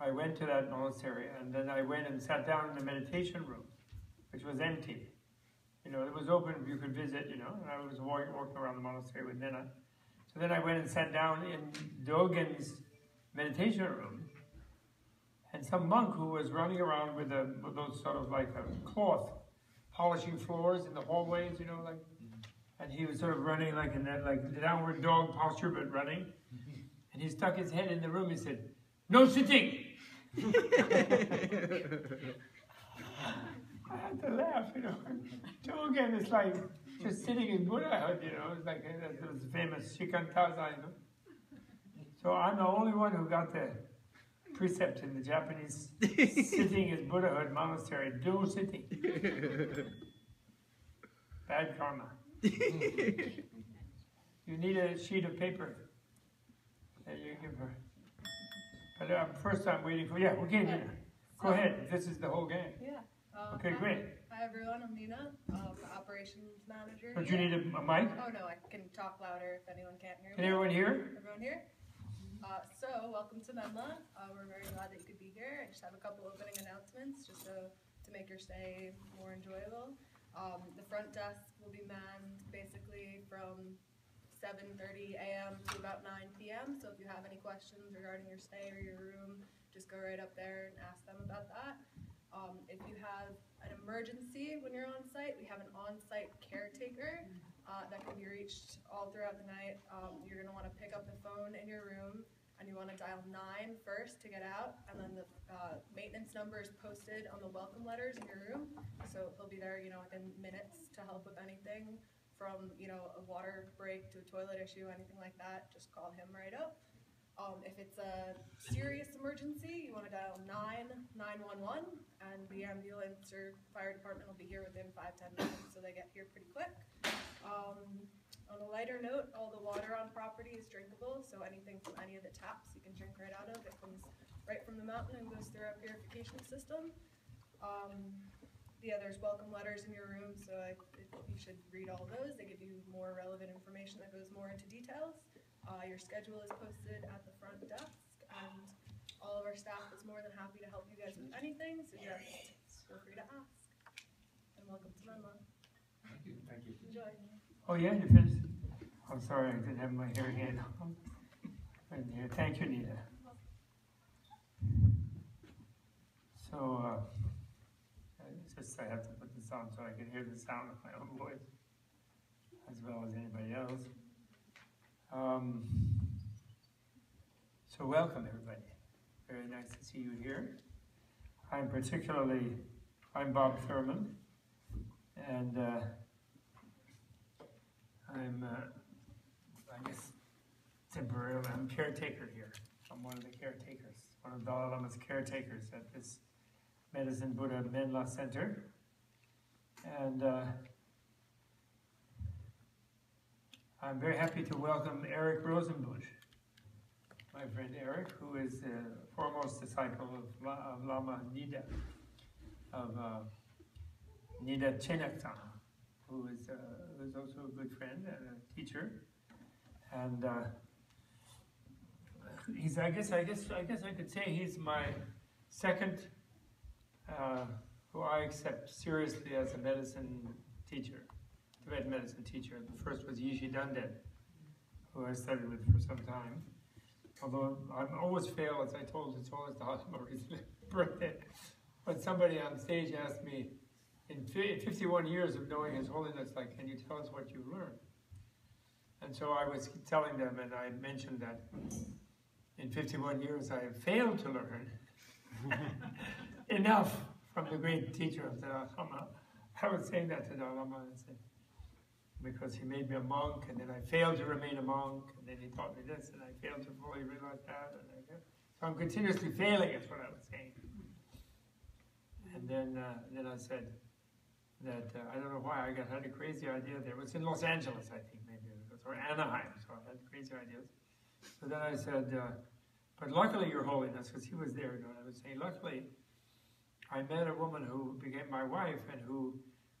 I went to that monastery and then I went and sat down in the meditation room, which was empty. You know, it was open, you could visit, you know, and I was walking, walking around the monastery with Nina. So then I went and sat down in Dogen's meditation room, and some monk who was running around with, a, with those sort of like a cloth, polishing floors in the hallways, you know, like, mm-hmm. and he was sort of running like in that like the downward dog posture, but running. Mm-hmm. And he stuck his head in the room. He said, "No sitting." I had to laugh, you know. Dogen is like just sitting in Buddhahood, you know. It's like uh, it was famous Shikantaza, you know. So I'm the only one who got the precept in the Japanese sitting is Buddhahood monastery. Do sitting. Bad karma. you need a sheet of paper that you give her. But uh, first I'm waiting for, yeah, okay, here. Go ahead, this is the whole game. Yeah. Um, Okay, hi- great. Hi everyone, I'm Nina, um, operations manager. Don't you need a, a mic? Oh no, I can talk louder if anyone can't hear me. Can everyone hear? Everyone here? Uh, so, welcome to Menla. Uh, we're very glad that you could be here. I just have a couple opening announcements just to, to make your stay more enjoyable. Um, the front desk will be manned basically from 7.30 a.m. to about 9 p.m. So if you have any questions regarding your stay or your room, just go right up there and ask them about that. Um, if you have an emergency when you're on site, we have an on-site caretaker uh, that can be reached all throughout the night. Um, you're gonna wanna pick up the phone in your room and you wanna dial nine first to get out, and then the uh, maintenance number is posted on the welcome letters in your room. So he'll be there, you know, within minutes to help with anything from, you know, a water break to a toilet issue, anything like that. Just call him right up. Um, if it's a serious emergency, you want to dial 911, and the ambulance or fire department will be here within five ten minutes, so they get here pretty quick. Um, on a lighter note, all the water on property is drinkable, so anything from any of the taps you can drink right out of. It comes right from the mountain and goes through our purification system. Um, yeah, there's welcome letters in your room, so I, you should read all those. They give you more relevant information that goes more into details. Uh, your schedule is posted at the front desk, and all of our staff is more than happy to help you guys with anything, so just feel free to ask. And welcome to Menla. Thank you, thank you. Enjoy. Oh, yeah, you finished? I'm sorry, I didn't have my hearing aid on. Thank you, Nita. So, uh, it's just I have to put on so I can hear the sound of my own voice as well as anybody else. Um, so welcome, everybody. Very nice to see you here. I'm particularly, I'm Bob Thurman, and uh, I'm, uh, I guess, temporarily, I'm caretaker here. I'm one of the caretakers, one of Dalai Lama's caretakers at this Medicine Buddha Menla Center. And uh, I'm very happy to welcome Eric Rosenbush, my friend Eric, who is the foremost disciple of, of Lama Nida, of uh, Nida Chenagtsang, who is, uh, who is also a good friend and a teacher. And uh, he's, I guess, I guess, I guess I could say he's my second, uh, who I accept seriously as a medicine teacher, Tibetan medicine teacher. The first was Yeshi Dhonden, who I studied with for some time. Although I always fail, as I told, it's always the Hashimori's birthday. But somebody on stage asked me, in 51 years of knowing His Holiness, like, can you tell us what you learned? And so I was telling them, and I mentioned that in 51 years I have failed to learn enough from the great teacher of the Dalai Lama. I was saying that to Dalai Lama and said, because he made me a monk, and then I failed to remain a monk, and then he taught me this, and I failed to fully realize that, and I so I'm continuously failing, is what I was saying. And then, uh, then I said that uh, I don't know why I got had a crazy idea there. It was in Los Angeles, I think, maybe was, or Anaheim. So I had crazy ideas. So then I said, uh, but luckily, Your Holiness, because he was there, know, I was saying, luckily, I met a woman who became my wife and who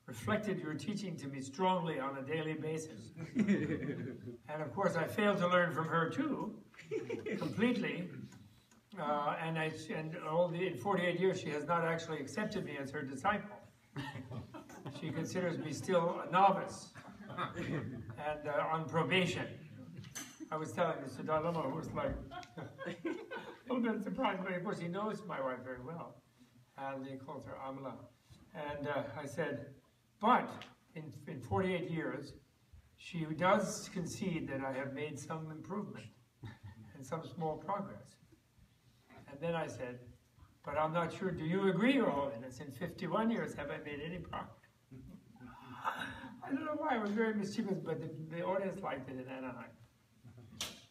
reflected your teaching to me strongly on a daily basis. and of course, I failed to learn from her too, completely. Uh, and I, and all the, in 48 years, she has not actually accepted me as her disciple. She considers me still a novice and uh, on probation. I was telling Mr. Dalama, who was like a little bit surprised, but of course he knows my wife very well. And he calls her Amla. And uh, I said, but in, in 48 years, she does concede that I have made some improvement and some small progress. And then I said, but I'm not sure, do you agree, Your Holiness? In 51 years, have I made any progress? I don't know why, it was very mischievous, but the, the audience liked it in Anaheim.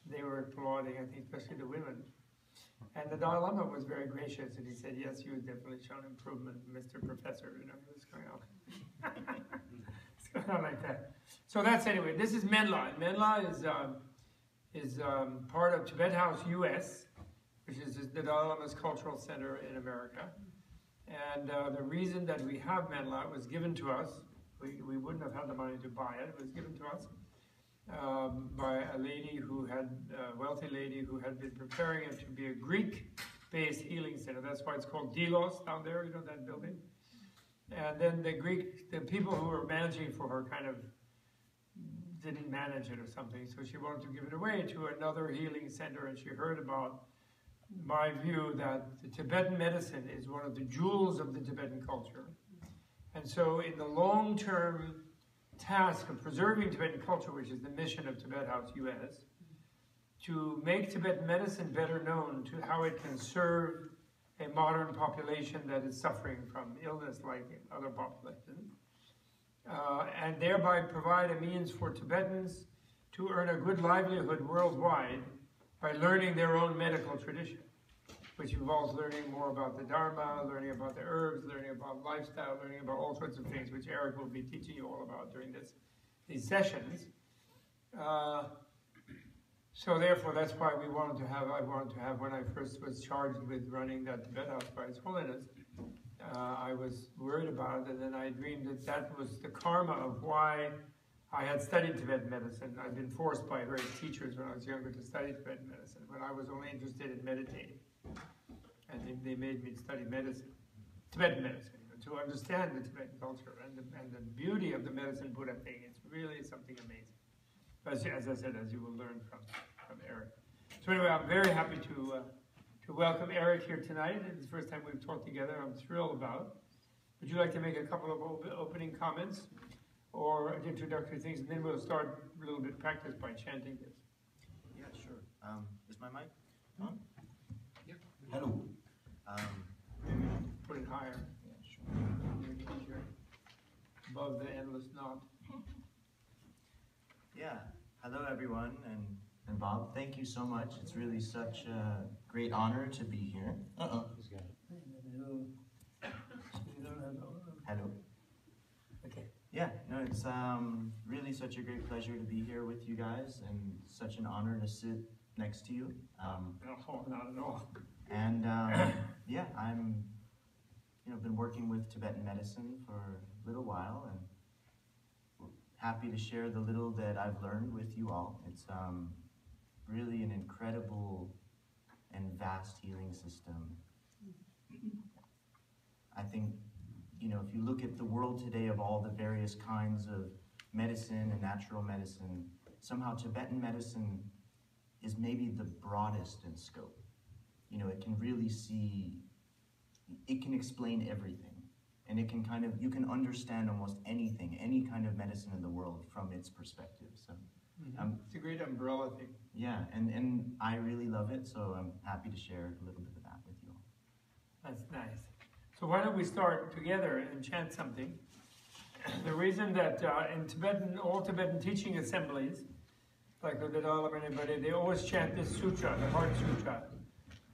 They were applauding, I think, especially the women. And the Dalai Lama was very gracious, and he said, yes, you have definitely shown improvement, Mr. Professor, you know, was going on. it's going on like that. So that's anyway, this is Menla, Menla is, um, is um, part of Tibet House US, which is the Dalai Lama's cultural center in America. And uh, the reason that we have Menla was given to us, we, we wouldn't have had the money to buy it, it was given to us um, by a lady who had, a wealthy lady who had been preparing it to be a Greek-based healing center. That's why it's called Delos down there, you know that building? And then the Greek, the people who were managing for her kind of didn't manage it or something, so she wanted to give it away to another healing center, and she heard about my view that the Tibetan medicine is one of the jewels of the Tibetan culture. And so in the long-term task of preserving Tibetan culture, which is the mission of Tibet House US, to make Tibetan medicine better known to how it can serve a modern population that is suffering from illness like other populations, uh, and thereby provide a means for Tibetans to earn a good livelihood worldwide by learning their own medical tradition, which involves learning more about the Dharma, learning about the herbs, learning about lifestyle, learning about all sorts of things, which Eric will be teaching you all about during this, these sessions. Uh, so therefore, that's why we wanted to have, I wanted to have, when I first was charged with running that Tibet House by His Holiness, uh, I was worried about it, and then I dreamed that that was the karma of why I had studied Tibetan medicine. I'd been forced by various teachers when I was younger to study Tibetan medicine, when I was only interested in meditating. And they, they made me study medicine, Tibetan medicine, you know, to understand the Tibetan culture and the, and the beauty of the medicine Buddha thing. It's really something amazing. As, as I said, as you will learn from, from Eric. So anyway, I'm very happy to, uh, to welcome Eric here tonight. It's the first time we've talked together. I'm thrilled about. Would you like to make a couple of op opening comments or introductory things, and then we'll start a little bit practice by chanting this. Yeah, sure. Um, is my mic on? Yep. Hello. Um, Put it higher. yeah, sure. Make it easier. Above the endless knot. Yeah. Hello, everyone, and and Bob. Thank you so much. It's really such a great honor to be here. Uh oh. Hello. Okay. Yeah. No, it's um really such a great pleasure to be here with you guys, and such an honor to sit next to you. Um, No, not at all. And um, yeah, I'm, you know, been working with Tibetan medicine for a little while, and happy to share the little that I've learned with you all. It's um, really an incredible and vast healing system. I think, you know, if you look at the world today of all the various kinds of medicine and natural medicine, somehow Tibetan medicine is maybe the broadest in scope you know, it can really see, it can explain everything. And it can kind of, you can understand almost anything, any kind of medicine in the world from its perspective. So, um, It's a great umbrella thing. yeah, and, and I really love it, so I'm happy to share a little bit of that with you all. That's nice. So why don't we start together and chant something? The reason that uh, in Tibetan, all Tibetan teaching assemblies, like the Dalai Lama and everybody, they always chant this sutra, the Heart Sutra,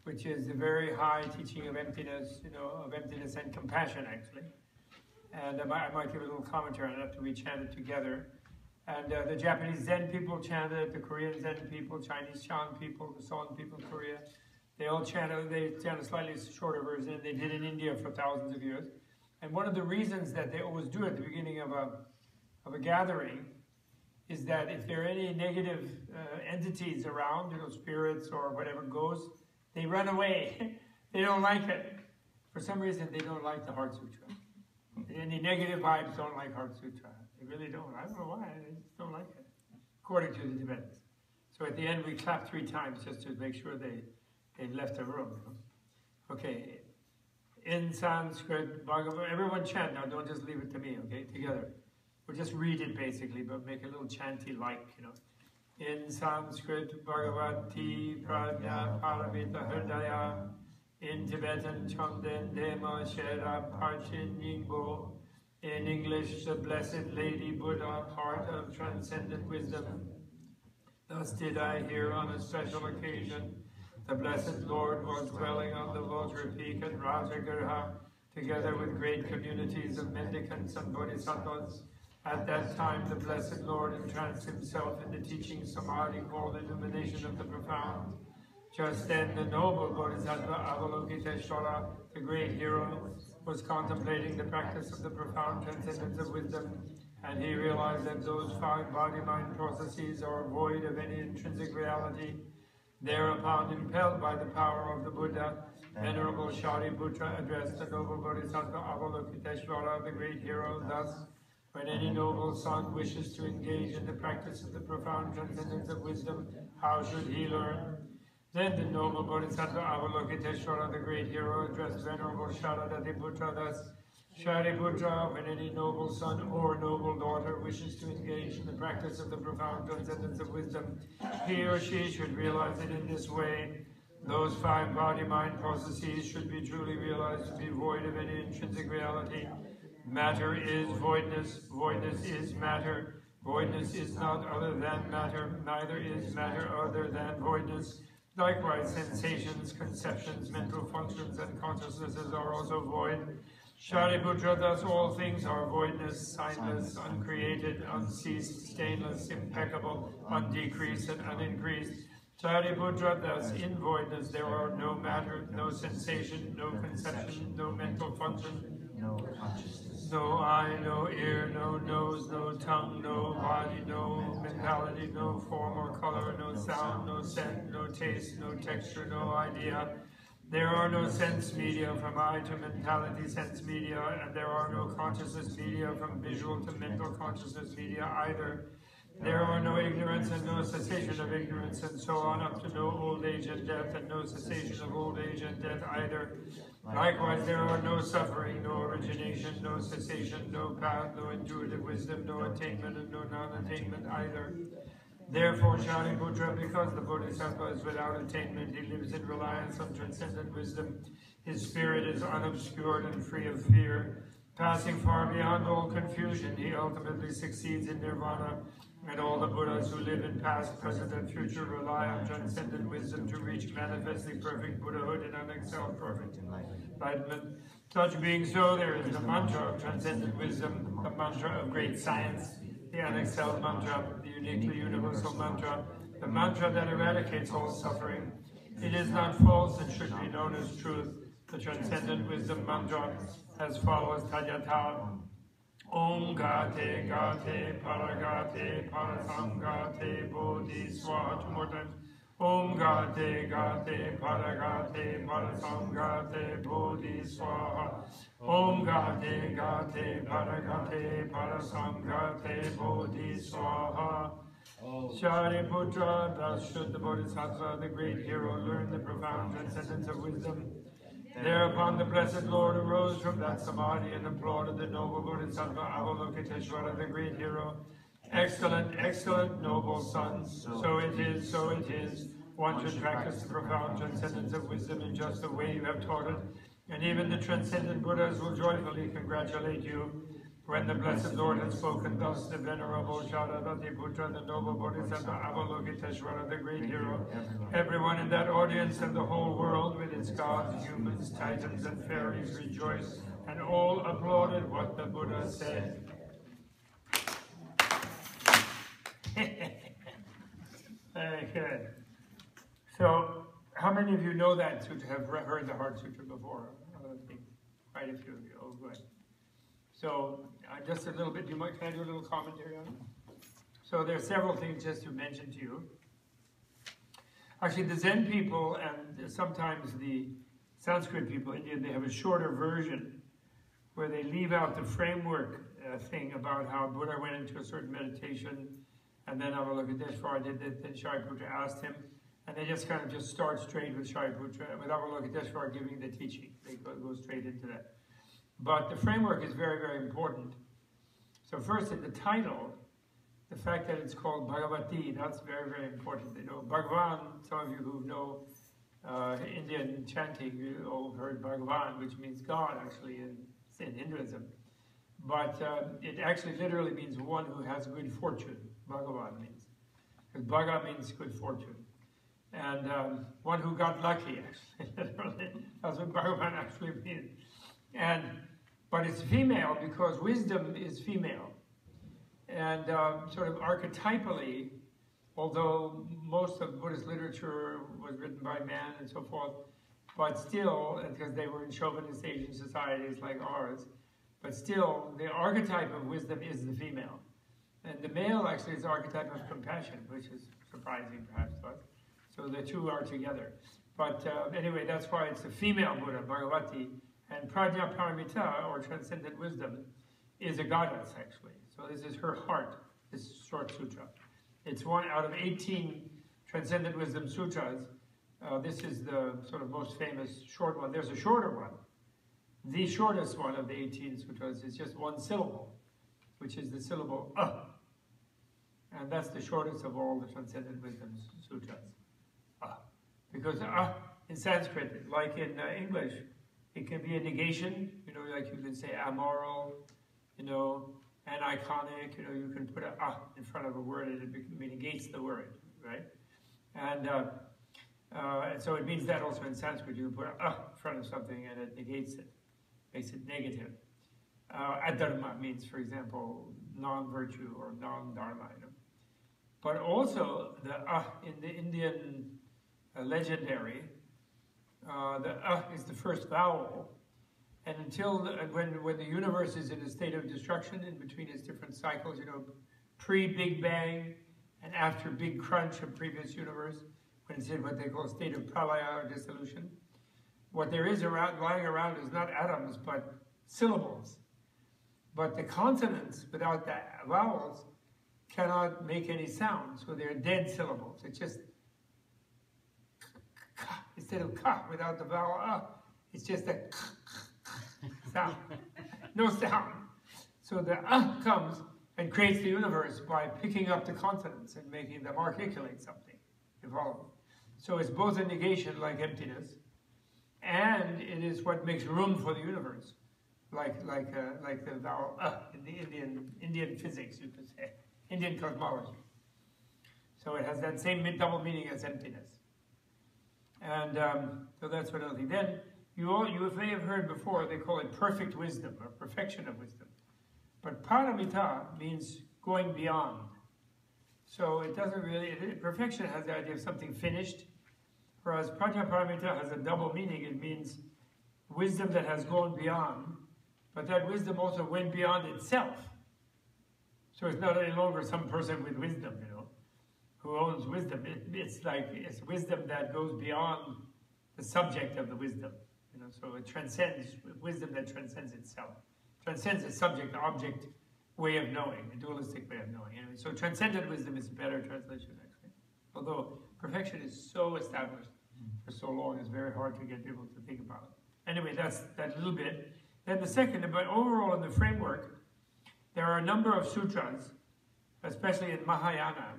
which is a very high teaching of emptiness, you know, of emptiness and compassion, actually. And I might, I might give a little commentary on it after we chant it together. And uh, the Japanese Zen people chant it, the Korean Zen people, Chinese Chan people, the Son people in Korea. They all chant it, they chant a slightly shorter version. They did in India for thousands of years. And one of the reasons that they always do it at the beginning of a, of a gathering is that if there are any negative uh, entities around, you know, spirits or whatever ghosts, they run away. they don't like it. For some reason, they don't like the Heart Sutra. Any negative vibes don't like Heart Sutra. They really don't. I don't know why. They just don't like it, according to the Tibetans. So at the end, we clap three times just to make sure they, they left the room. Okay. In Sanskrit, Bhagavad, everyone chant now. Don't just leave it to me. Okay, together. We'll just read it basically, but make a little chanty like, you know. In Sanskrit, Bhagavati Prajna Paramita Hridaya. In Tibetan, Chomden Dema Shera Parchin Yingbo. In English, the Blessed Lady Buddha, Heart of Transcendent Wisdom. Thus did I hear on a special occasion. The Blessed Lord was dwelling on the Vajra peak at Rajagriha, together with great communities of mendicants and bodhisattvas. At that time, the Blessed Lord entranced himself in the teaching samadhi called illumination of the profound. Just then, the noble Bodhisattva Avalokiteshvara, the great hero, was contemplating the practice of the profound transcendence of wisdom, and he realized that those five body-mind processes are void of any intrinsic reality. Thereupon, impelled by the power of the Buddha, Venerable Shariputra addressed the noble Bodhisattva Avalokiteshvara, the great hero, thus, when any noble son wishes to engage in the practice of the profound transcendence of wisdom, how should he learn? Then the noble Bodhisattva Avalokiteshvara, the great hero, addressed Venerable Sharadvatiputra thus, Shariputra, when any noble son or noble daughter wishes to engage in the practice of the profound transcendence of wisdom, he or she should realize it in this way. Those five body-mind processes should be truly realized to be void of any intrinsic reality. Matter is voidness, voidness is matter, voidness is not other than matter, neither is matter other than voidness. Likewise, sensations, conceptions, mental functions, and consciousnesses are also void. Shariputra, thus all things are voidness, signless, uncreated, unceased, stainless, impeccable, undecreased, and unincreased. Shariputra, thus in voidness there are no matter, no sensation, no conception, no mental function, No consciousness. no eye, no ear, no nose, no tongue, no body, no mentality, no form or color, no sound, no scent, no taste, no texture, no idea. There are no sense media from eye to mentality sense media, and there are no consciousness media from visual to mental consciousness media either. There are no ignorance and no cessation of ignorance, and so on up to no old age and death, and no cessation of old age and death either. Likewise, there are no suffering, no origination, no cessation, no path, no intuitive wisdom, no attainment, and no non-attainment either. Therefore, Shariputra, because the Bodhisattva is without attainment, he lives in reliance on transcendent wisdom. His spirit is unobscured and free of fear. Passing far beyond all confusion, he ultimately succeeds in nirvana, and all the Buddhas who live in past, present, and future rely on transcendent wisdom to reach manifestly perfect Buddhahood and unexcelled perfect enlightenment. Such being so, there is the mantra of transcendent wisdom, the mantra of great science, the unexcelled mantra, the uniquely universal mantra, the mantra that eradicates all suffering. It is not false and should be known as truth. The transcendent wisdom mantra as follows Tadyatha. Om Gate Gate Paragate Parasamgate Bodhi Swaha two more times. Om Gate Gate Paragate Parasamgate Bodhi Swaha. Om Gate Gate Paragate Parasamgate Bodhi Swaha. Shariputra, thus should the Bodhisattva, the great hero, learn the profound transcendence of wisdom. Thereupon the blessed Lord arose from that samadhi and applauded the noble Bodhisattva Avalokiteshvara, the great hero. Excellent, excellent, noble son. So it is, so it is. One should practice the profound transcendence of wisdom in just the way you have taught it. And even the transcendent Buddhas will joyfully congratulate you. When the blessed Lord had spoken thus, the venerable Sharadvatiputra, the noble Bodhisattva Avalokiteshvara, the great hero, everyone in that audience and the whole world with its gods, humans, titans, and fairies rejoiced, and all applauded what the Buddha said. Very good. So, how many of you know that sutra, have heard the Heart Sutra before? Uh, Quite a few of you. Oh, good. So, uh, just a little bit, do you mind, can I do a little commentary on it? So there are several things just to mention to you. Actually, the Zen people and sometimes the Sanskrit people, Indian, they have a shorter version where they leave out the framework uh, thing about how Buddha went into a certain meditation and then Avalokiteshvara did that, then Shariputra asked him, and they just kind of just start straight with Shariputra, with Avalokiteshvara giving the teaching. They go, go straight into that. But the framework is very, very important. So first, in the title, the fact that it's called Bhagavati, that's very, very important. You know, Bhagavan, some of you who know uh, Indian chanting, you all heard Bhagavan, which means God, actually, in, in Hinduism. But uh, it actually literally means one who has good fortune, Bhagavan means. Because Bhaga means good fortune. And um, one who got lucky, actually, literally. That's what Bhagavan actually means. And, but it's female because wisdom is female. And uh, sort of archetypally, although most of Buddhist literature was written by men and so forth, but still, because they were in chauvinist Asian societies like ours, but still, the archetype of wisdom is the female. And the male actually is the archetype of compassion, which is surprising perhaps to us. So the two are together. But uh, anyway, that's why it's a female Buddha, Bhagavati, and Prajnaparamita, or transcendent wisdom, is a goddess actually. So this is her heart, this short sutra. It's one out of 18 transcendent wisdom sutras. Uh, this is the sort of most famous short one. There's a shorter one, the shortest one of the 18 sutras is just one syllable, which is the syllable uh. And that's the shortest of all the Transcendent Wisdom Sutras. Uh. Because uh, in Sanskrit, like in uh, English, it can be a negation, you know, like you can say amoral, you know, aniconic, you know, you can put a uh in front of a word and it negates the word, right? And, uh, uh, and so it means that also in Sanskrit, you put a uh in front of something and it negates it makes it negative. Uh, adharma means, for example, non-virtue or non-dharma. You know? But also, the ah in the Indian uh, legendary, uh, the uh is the first vowel. And until, the, when, when the universe is in a state of destruction in between its different cycles, you know, pre-Big Bang and after Big Crunch of previous universe, when it's in what they call state of pralaya or dissolution, what there is around, lying around is not atoms, but syllables. But the consonants without the vowels cannot make any sound, so they're dead syllables. It's just instead of ka without the vowel uh, it's just a sound. No sound. So the uh comes and creates the universe by picking up the consonants and making them articulate something. Follow? So it's both a negation like emptiness, and it is what makes room for the universe, like like uh, like the vowel uh, in the Indian Indian physics, you could say, Indian cosmology. So it has that same double meaning as emptiness, and um, so that's what I'll think. Then you all you may have heard before they call it perfect wisdom or perfection of wisdom, but paramita means going beyond. So it doesn't really it, perfection has the idea of something finished Whereas Prajnaparamita has a double meaning. It means wisdom that has gone beyond, but that wisdom also went beyond itself. So it's not any longer some person with wisdom, you know, who owns wisdom. It, it's like it's wisdom that goes beyond the subject of the wisdom. You know, so it transcends wisdom that transcends itself, transcends the subject the object way of knowing, a dualistic way of knowing. Anyway, so transcendent wisdom is a better translation, actually. Although perfection is so established for so long, it's very hard to get people to think about it. Anyway, that's that little bit. Then the second, but overall in the framework, there are a number of sutras, especially in Mahayana,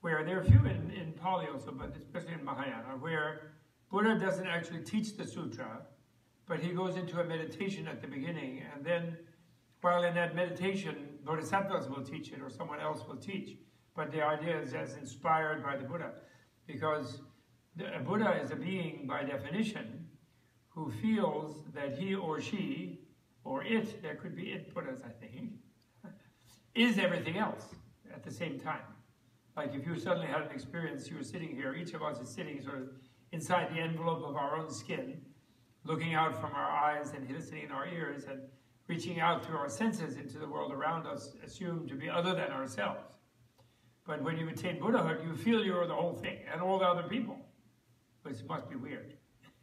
where there are a few in, in Pali also, but especially in Mahayana, where Buddha doesn't actually teach the sutra, but he goes into a meditation at the beginning, and then while in that meditation, bodhisattvas will teach it or someone else will teach. But the idea is as inspired by the Buddha, because a Buddha is a being, by definition, who feels that he or she, or it, there could be it Buddhas, I think, is everything else at the same time. Like if you suddenly had an experience, you were sitting here, each of us is sitting sort of inside the envelope of our own skin, looking out from our eyes and listening in our ears and reaching out through our senses into the world around us, assumed to be other than ourselves. But when you attain Buddhahood, you feel you're the whole thing and all the other people, which must be weird.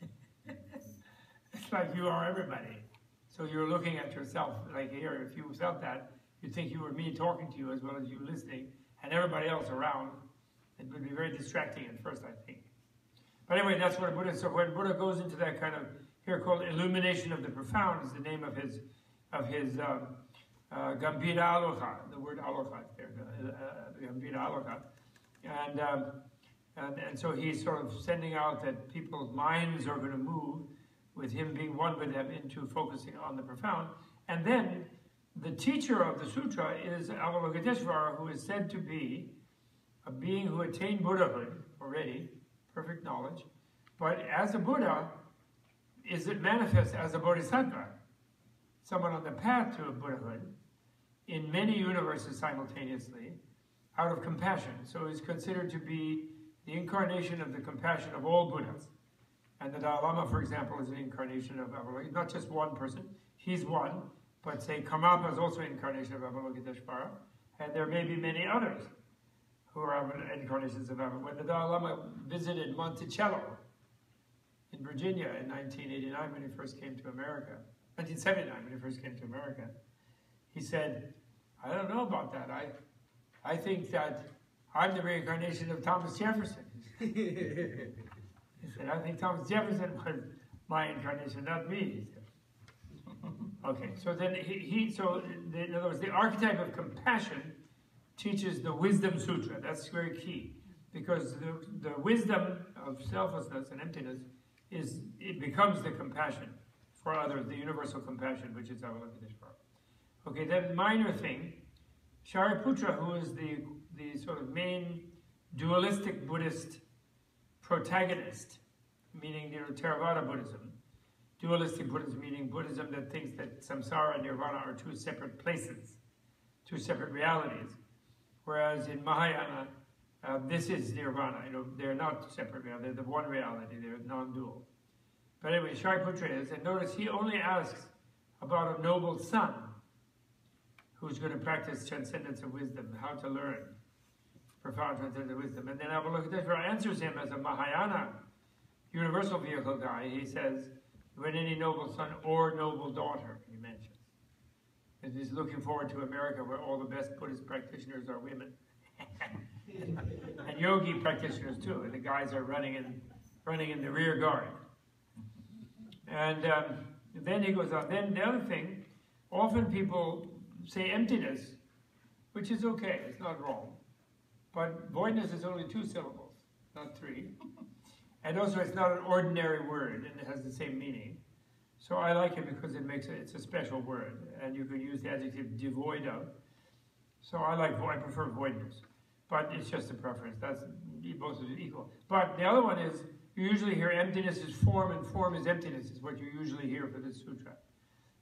it's like you are everybody. So you're looking at yourself, like here, if you felt that, you'd think you were me talking to you as well as you listening, and everybody else around. It would be very distracting at first, I think. But anyway, that's what Buddha, so when Buddha goes into that kind of, here called illumination of the profound is the name of his, of his um, uh, Gambhira Aloka, the word Aloka there, uh, uh, Gambhira Aloka. And, um, and, and so he's sort of sending out that people's minds are going to move with him being one with them into focusing on the profound. And then the teacher of the sutra is Avalokiteshvara, who is said to be a being who attained Buddhahood already, perfect knowledge, but as a Buddha, is it manifest as a Bodhisattva, someone on the path to Buddhahood, in many universes simultaneously, out of compassion. So he's considered to be the incarnation of the compassion of all Buddhas. And the Dalai Lama, for example, is an incarnation of Avalokiteshvara. Not just one person, he's one, but say Karmapa is also an incarnation of Avalokiteshvara, and there may be many others who are incarnations of Avalokiteshvara. When the Dalai Lama visited Monticello in Virginia in 1989 when he first came to America, 1979 when he first came to America, he said, I don't know about that. I, I think that I'm the reincarnation of Thomas Jefferson. he said, I think Thomas Jefferson was my incarnation, not me. Okay, so then he, he so the, in other words, the archetype of compassion teaches the wisdom sutra. That's very key because the, the wisdom of selflessness and emptiness is it becomes the compassion for others, the universal compassion, which is our Avalokiteshvara. Okay, then minor thing, Shariputra, who is the the sort of main dualistic Buddhist protagonist, meaning you know, Theravada Buddhism, Dualistic Buddhism meaning Buddhism that thinks that samsara and nirvana are two separate places, two separate realities. Whereas in Mahayana, uh, this is nirvana. You know, they're not separate realities. They're the one reality. They're non-dual. But anyway, Shariputra is, and notice he only asks about a noble son who's going to practice transcendence of wisdom, how to learn profound transcendence of wisdom. And then Avalokiteshvara answers him as a Mahayana universal vehicle guy. He says, when any noble son or noble daughter, he mentions. And he's looking forward to America where all the best Buddhist practitioners are women. and yogi practitioners too, and the guys are running in, running in the rear guard. And um, then he goes on. Then the other thing, often people say emptiness, which is okay, it's not wrong. But voidness is only two syllables, not three. And also it's not an ordinary word and it has the same meaning. So I like it because it makes it, it's a special word and you can use the adjective devoid of. So I like, I prefer voidness, but it's just a preference. That's both are equal. But the other one is, you usually hear emptiness is form and form is emptiness is what you usually hear for this sutra.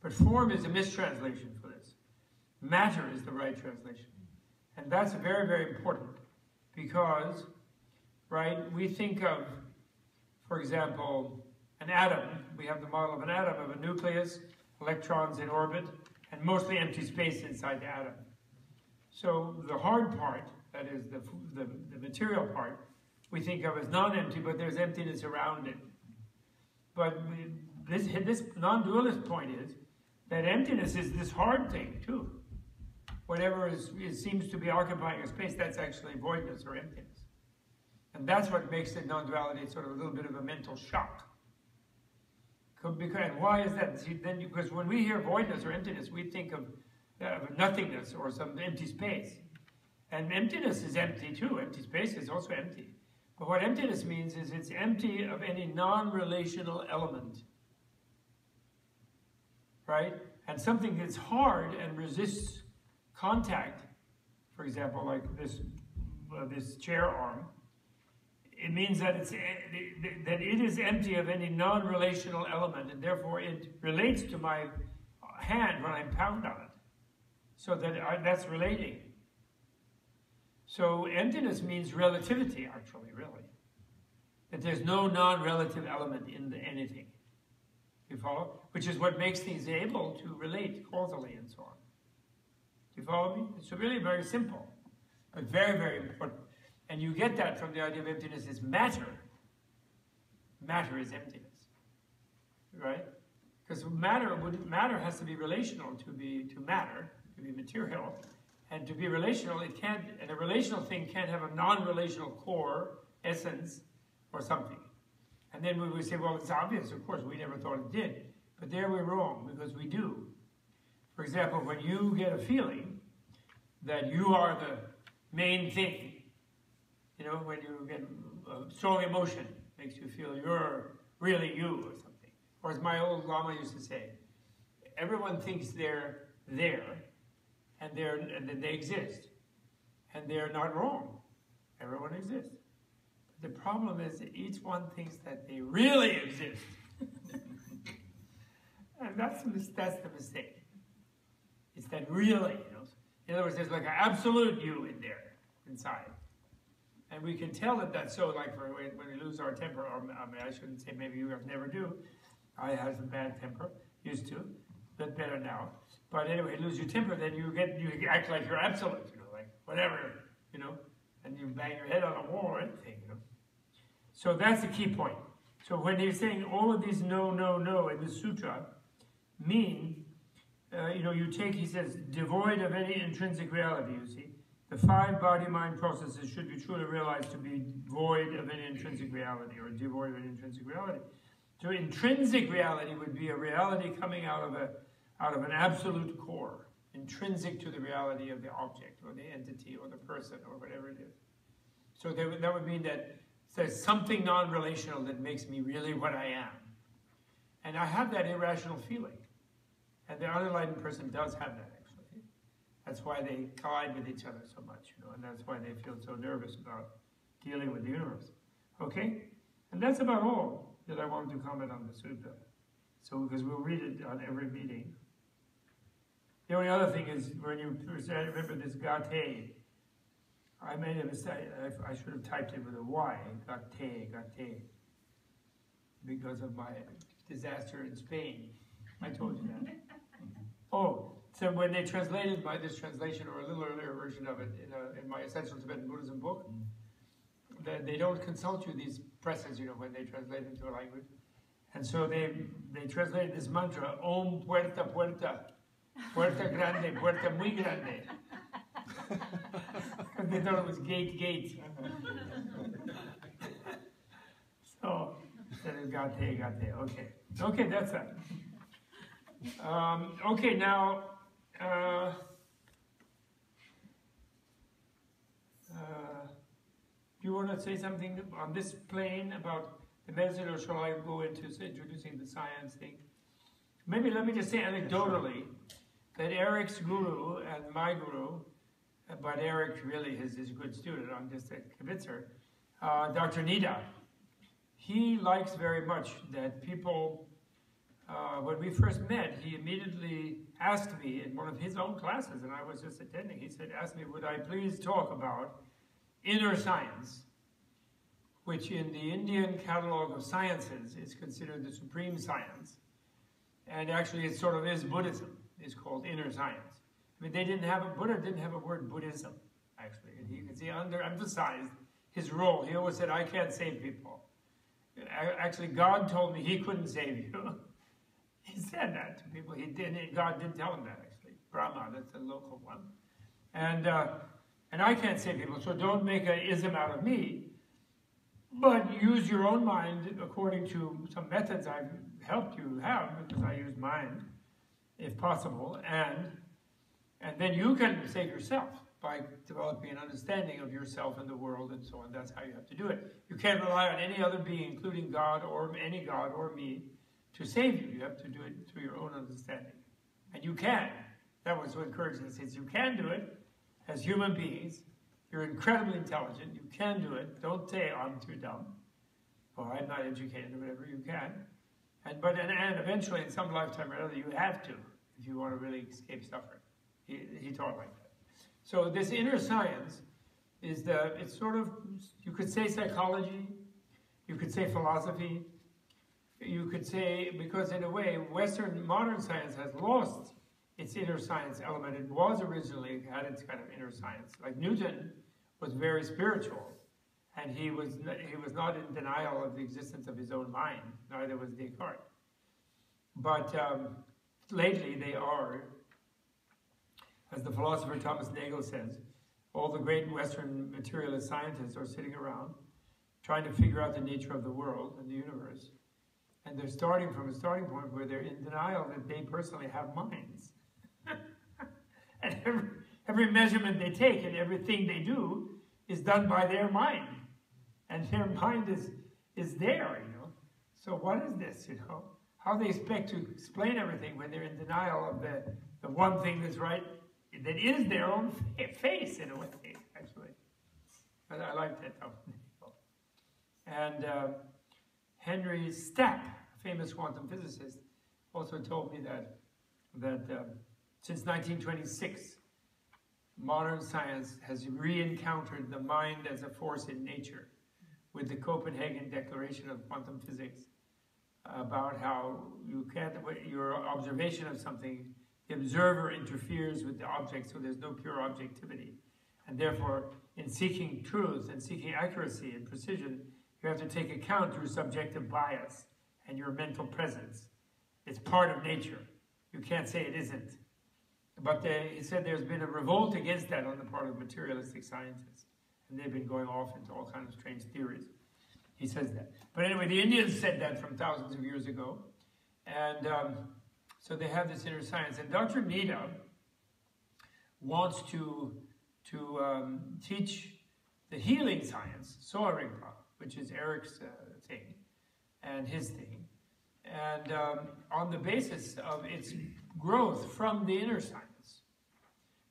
But form is a mistranslation for this. Matter is the right translation. And that's very, very important because, right, we think of for example, an atom, we have the model of an atom of a nucleus, electrons in orbit, and mostly empty space inside the atom. So the hard part, that is the, the, the material part, we think of as non-empty, but there's emptiness around it. But this, this non-dualist point is that emptiness is this hard thing too. Whatever is, is, seems to be occupying a space, that's actually voidness or emptiness. And that's what makes the non-duality sort of a little bit of a mental shock. Because, why is that? See, then, because when we hear voidness or emptiness, we think of, uh, nothingness or some empty space. And emptiness is empty too. Empty space is also empty. But what emptiness means is it's empty of any non-relational element. Right? And something that's hard and resists contact, for example, like this, uh, this chair arm, it means that, it's, eh, that it is empty of any non-relational element, and therefore it relates to my hand when I pound on it. So that I, that's relating. So emptiness means relativity, actually, really. That there's no non-relative element in the, anything. You follow? Which is what makes things able to relate causally and so on. Do you follow me? It's really very simple. But very, very important. And you get that from the idea of emptiness is matter. Matter is emptiness. Right? Because matter would matter has to be relational to be to matter, to be material. And to be relational, it can't and a relational thing can't have a non-relational core, essence, or something. And then we would say, well, it's obvious, of course, we never thought it did. But there we're wrong, because we do. For example, when you get a feeling that you are the main thing, you know, when you get a strong emotion, makes you feel you're really you or something. Or as my old Lama used to say, everyone thinks they're there and they're and that they exist. And they're not wrong. Everyone exists. The problem is that each one thinks that they really exist. and that's that's the mistake. It's that really, you know. In other words, there's like an absolute you in there, inside. And we can tell that that's so, like for when, we lose our temper, or I mean, I shouldn't say maybe you never do. I have a bad temper, used to, but better now. But anyway, lose your temper, then you get you act like you're absolute, you know, like whatever, you know, and you bang your head on a wall or anything, you know. So that's the key point. So when he's saying all of these no, no, no in the sutra mean, uh, you know, you take, he says, devoid of any intrinsic reality, you see. The five body-mind processes should be truly realized to be void of any intrinsic reality or devoid of any intrinsic reality. So intrinsic reality would be a reality coming out of a out of an absolute core, intrinsic to the reality of the object or the entity or the person or whatever it is. So that would mean that there's something non-relational that makes me really what I am. And I have that irrational feeling. And the unenlightened person does have that. That's why they collide with each other so much, you know, and that's why they feel so nervous about dealing with the universe. Okay? And that's about all that I want to comment on the sutta. So, because we'll read it on every meeting. The only other thing is when you remember this gate, I made a mistake. I should have typed it with a Y. Gate, gate. Because of my disaster in Spain. I told you that. oh, so when they translated my this translation or a little earlier version of it in, a, in my Essential Tibetan Buddhism book, that they don't consult you these presses, you know, when they translate into a language. And so they they translated this mantra, Om Puerta Puerta, Puerta Grande, Puerta Muy Grande. Because they thought it was gate, gate. so, instead of gate, gate. Okay. Okay, that's that. Um, okay, now, uh, uh, do you want to say something on this plane about the medicine, or shall I go into introducing the science thing? Maybe let me just say anecdotally that Eric's guru and my guru, but Eric really is, is a good student, I'm just a kibitzer, uh, Dr. Nida, he likes very much that people uh, when we first met, he immediately asked me in one of his own classes, and I was just attending, he said, asked me, would I please talk about inner science, which in the Indian catalog of sciences is considered the supreme science. And actually it sort of is Buddhism. It's called inner science. I mean, they didn't have a, Buddha didn't have a word Buddhism, actually. And he, he underemphasized his role. He always said, I can't save people. Actually, God told me he couldn't save you. He said that to people. He didn't. God didn't tell him that actually. Brahma, that's a local one. And uh, and I can't say people. So don't make an ism out of me. But use your own mind according to some methods I've helped you have because I use mind, if possible, and and then you can save yourself by developing an understanding of yourself and the world and so on. That's how you have to do it. You can't rely on any other being, including God or any God or me, to save you. You have to do it through your own understanding. And you can. That was what encouraging says. You can do it as human beings. You're incredibly intelligent. You can do it. Don't say, I'm too dumb. Or I'm not educated or whatever. You can. And, but, and, and eventually, in some lifetime or other, you have to if you want to really escape suffering. He, he taught like that. So this inner science is the, it's sort of, you could say psychology, you could say philosophy, you could say, because in a way, Western modern science has lost its inner science element. It was originally had its kind of inner science. Like Newton was very spiritual, and he was he was not in denial of the existence of his own mind. Neither was Descartes. But um, lately, they are, as the philosopher Thomas Nagel says, all the great Western materialist scientists are sitting around trying to figure out the nature of the world and the universe. And they're starting from a starting point where they're in denial that they personally have minds. and every, every measurement they take and everything they do is done by their mind. And their mind is, is there, you know. So what is this, you know? How they expect to explain everything when they're in denial of the, the one thing that's right, that is their own face in a way, actually. But I like that. And uh, Henry Stapp, a famous quantum physicist, also told me that, that uh, since 1926, modern science has re-encountered the mind as a force in nature with the Copenhagen Declaration of Quantum Physics about how you can't, your observation of something, the observer interferes with the object, so there's no pure objectivity. And therefore, in seeking truth and seeking accuracy and precision, you have to take account your subjective bias and your mental presence. It's part of nature. You can't say it isn't. But they, he said there's been a revolt against that on the part of materialistic scientists. And they've been going off into all kinds of strange theories. He says that. But anyway, the Indians said that from thousands of years ago. And um, so they have this inner science. And Dr. Nida wants to, to um, teach the healing science, Sowa Rigpa, which is Eric's uh, thing and his thing, and um, on the basis of its growth from the inner science,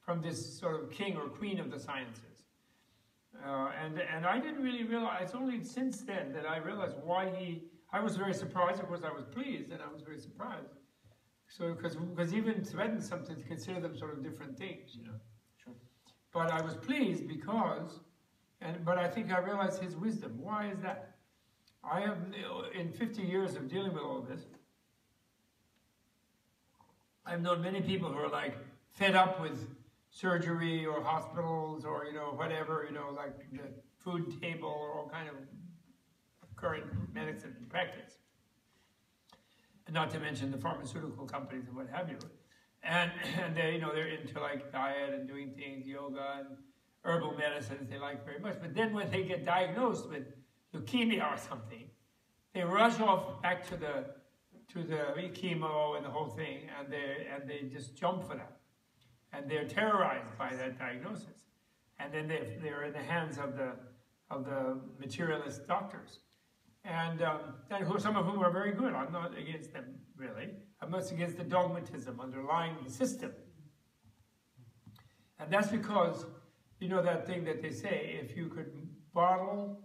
from this sort of king or queen of the sciences. Uh, and, and I didn't really realize, it's only since then that I realized why he, I was very surprised, of course I was pleased, and I was very surprised. So, because even Tibetans sometimes consider them sort of different things, you know. Sure. But I was pleased because and, but I think I realized his wisdom. Why is that? I have, in 50 years of dealing with all this, I've known many people who are like fed up with surgery or hospitals or, you know, whatever, you know, like the food table or all kind of current medicine practice. And not to mention the pharmaceutical companies and what have you. And, and they, you know, they're into like diet and doing things, yoga and herbal medicines they like very much. But then when they get diagnosed with leukemia or something, they rush off back to the to the chemo and the whole thing, and they and they just jump for that, and they're terrorized by that diagnosis, and then they they're in the hands of the of the materialist doctors, and um, and who, some of whom are very good. I'm not against them really. I'm not against the dogmatism underlying the system, and that's because you know that thing that they say, if you could bottle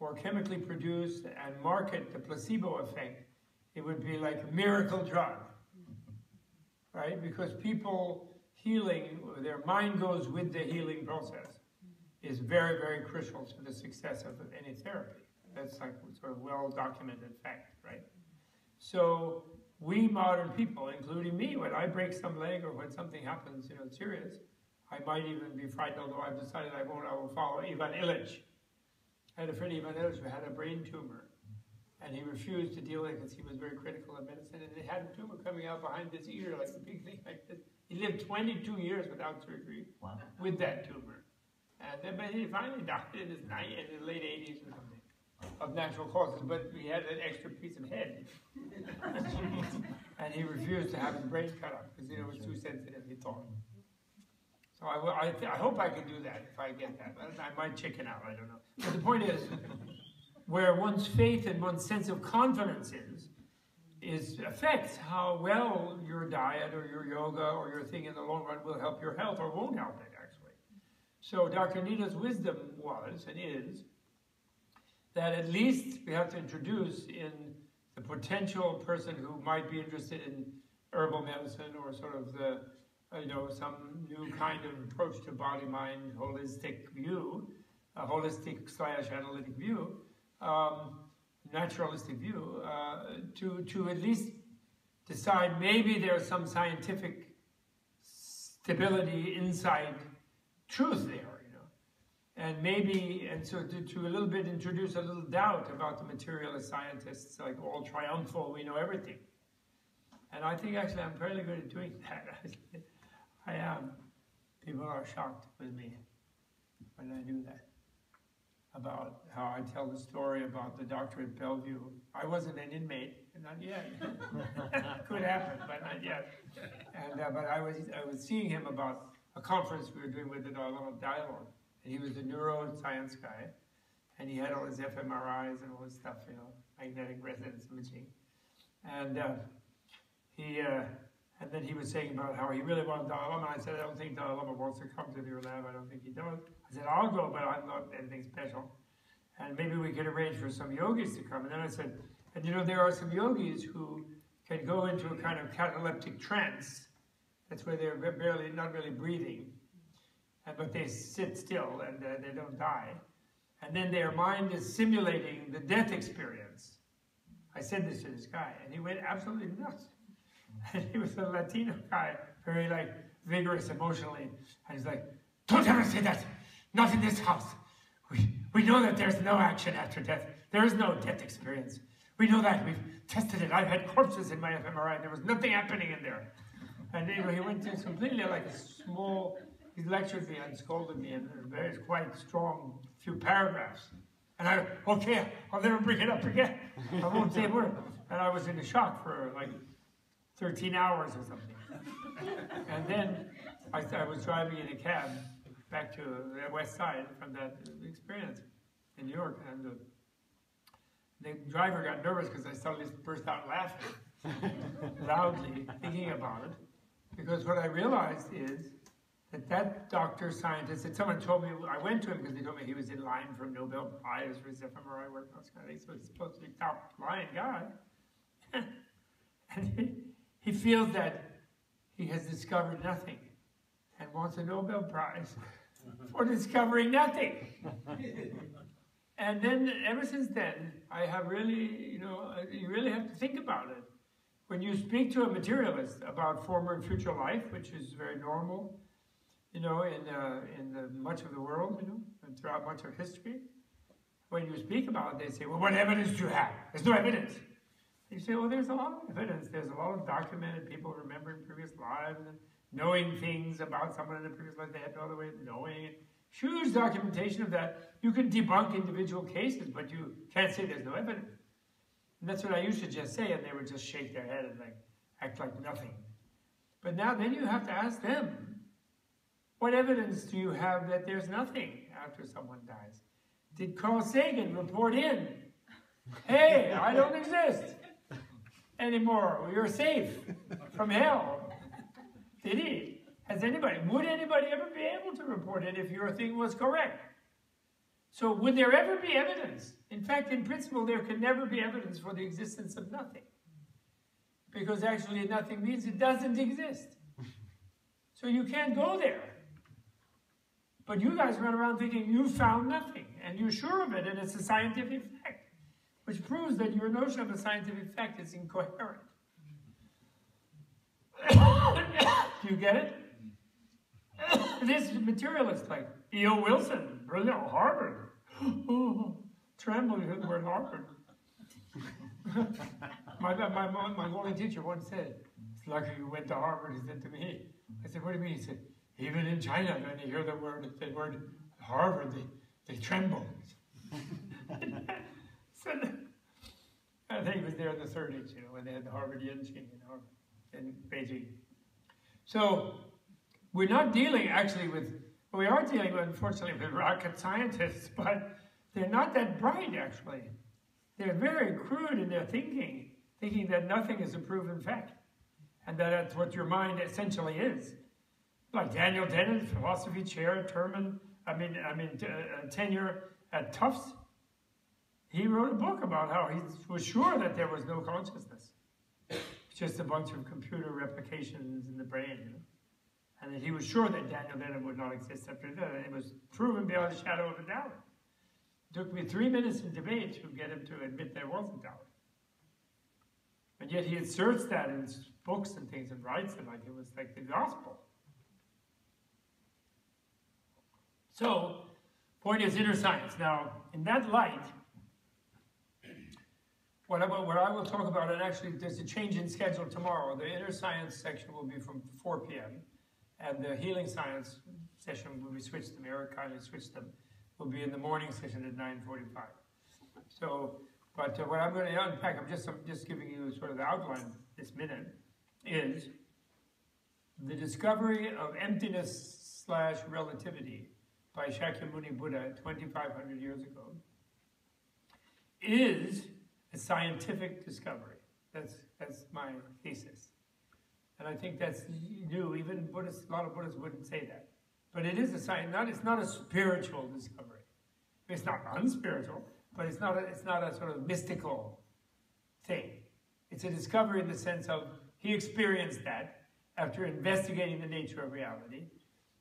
or chemically produce and market the placebo effect, it would be like a miracle drug, right? Because people healing, their mind goes with the healing process, is very, very crucial to the success of any therapy. That's like sort of well documented fact, right? So we modern people, including me, when I break some leg or when something happens, you know, serious, I might even be frightened, although I've decided I won't, I will follow Ivan Illich. I had a friend, Ivan Illich, who had a brain tumor. And he refused to deal with it because he was very critical of medicine. And he had a tumor coming out behind his ear, like a big thing like this. He lived 22 years without surgery wow. with that tumor. And then, but he finally died in his, night, in his late 80s or something of natural causes, but he had an extra piece of head. and he refused to have his brain cut off because you know, it was too sensitive, he thought. So I, I, I, hope I can do that if I get that. I might chicken out, I don't know. But the point is, where one's faith and one's sense of confidence is, is affects how well your diet or your yoga or your thing in the long run will help your health or won't help it, actually. So Dr. Nida's wisdom was and is that at least we have to introduce in the potential person who might be interested in herbal medicine or sort of the you know, some new kind of approach to body-mind holistic view, a holistic slash analytic view, um, naturalistic view, uh, to, to at least decide maybe there's some scientific stability, insight, truth there, you know. And maybe, and so to, to a little bit introduce a little doubt about the materialist scientists, like all triumphal, we know everything. And I think actually I'm fairly good at doing that. I am. People are shocked with me when I do that. About how I tell the story about the doctor at Bellevue. I wasn't an inmate, not yet. Could happen, but not yet. And uh, but I was I was seeing him about a conference we were doing with the Dalai Lama Dialogue, and he was a neuroscience guy, and he had all his fMRIs and all his stuff, you know, magnetic resonance imaging, and uh, he. Uh, and then he was saying about how he really wanted Dalai Lama. I said, I don't think Dalai Lama wants to come to your lab. I don't think he does. I said, I'll go, but I'm not anything special. And maybe we could arrange for some yogis to come. And then I said, and you know, there are some yogis who can go into a kind of cataleptic trance. That's where they're barely, not really breathing, but they sit still and uh, they don't die. And then their mind is simulating the death experience. I said this to this guy, and he went absolutely nuts. And he was a Latino guy, very like vigorous emotionally. And he's like, don't ever say that. Not in this house. We, we know that there's no action after death. There is no death experience. We know that. We've tested it. I've had corpses in my fMRI. And there was nothing happening in there. And know, he went to completely like a small, he lectured me and scolded me in very quite strong few paragraphs. And I, okay, I'll never bring it up again. I won't say a word. And I was in a shock for like 13 hours or something. and then I, I, was driving in a cab back to the west side from that experience in New York, and the, the driver got nervous because I suddenly burst out laughing loudly, thinking about it. Because what I realized is that that doctor scientist, that someone told me, I went to him because they told me he was in line for Nobel Prize for his fMRI work, so he's supposed to be top line guy. and he, he feels that he has discovered nothing and wants a Nobel Prize for discovering nothing. and then, ever since then, I have really, you know, you really have to think about it. When you speak to a materialist about former and future life, which is very normal, you know, in, uh, in the, much of the world, you know, and throughout much of history, when you speak about it, they say, well, what evidence do you have? There's no evidence. You say, well, there's a lot of evidence. There's a lot of documented people remembering previous lives and knowing things about someone in the previous life they had no other way of knowing. Huge documentation of that. You can debunk individual cases, but you can't say there's no evidence. And that's what I used to just say, and they would just shake their head and like act like nothing. But now then you have to ask them, what evidence do you have that there's nothing after someone dies? Did Carl Sagan report in, hey, I don't exist? Anymore. You're safe from hell. Did he? Has anybody, would anybody ever be able to report it if your thing was correct? So would there ever be evidence? In fact, in principle, there can never be evidence for the existence of nothing. Because actually nothing means it doesn't exist. So you can't go there. But you guys run around thinking you found nothing, and you're sure of it, and it's a scientific fact which proves that your notion of a scientific fact is incoherent. Do you get it? this materialist, like E.O. Wilson, brilliant, Harvard. trembling at the word Harvard. my, my, my, my teacher once said, it's lucky you went to Harvard, he said to me. I said, what do you mean? He said, even in China, when they hear the word, the word Harvard, they, they tremble. I think he was there in the 30s, you know, when they had the Harvard Yenching in, in Beijing. So we're not dealing actually with, we are dealing with, unfortunately, with rocket scientists, but they're not that bright actually. They're very crude in their thinking, thinking that nothing is a proven fact, and that that's what your mind essentially is. Like Daniel Dennett, philosophy chair, term, I mean, I mean, uh, tenure at Tufts, he wrote a book about how he was sure that there was no consciousness. Just a bunch of computer replications in the brain, you know? And that he was sure that Daniel Dennett would not exist after that, and it was proven beyond a shadow of a doubt. It took me three minutes in debate to get him to admit there was a doubt. And yet he asserts that in books and things and writes it like it was like the gospel. So, point is inner science. Now, in that light, what I, what I will talk about, and actually there's a change in schedule tomorrow. The inner science section will be from 4 p.m. and the healing science session will be switched them. Eric kindly switched them. Will be in the morning session at 9:45. So, but uh, what I'm going to unpack, I'm just I'm just giving you sort of the outline this minute, is the discovery of emptiness slash relativity by Shakyamuni Buddha 2,500 years ago is a scientific discovery. That's, that's my thesis. And I think that's new. Even Buddhists, a lot of Buddhists wouldn't say that. But it is a science, not, it's not a spiritual discovery. It's not unspiritual, but it's not a, it's not a sort of mystical thing. It's a discovery in the sense of he experienced that after investigating the nature of reality,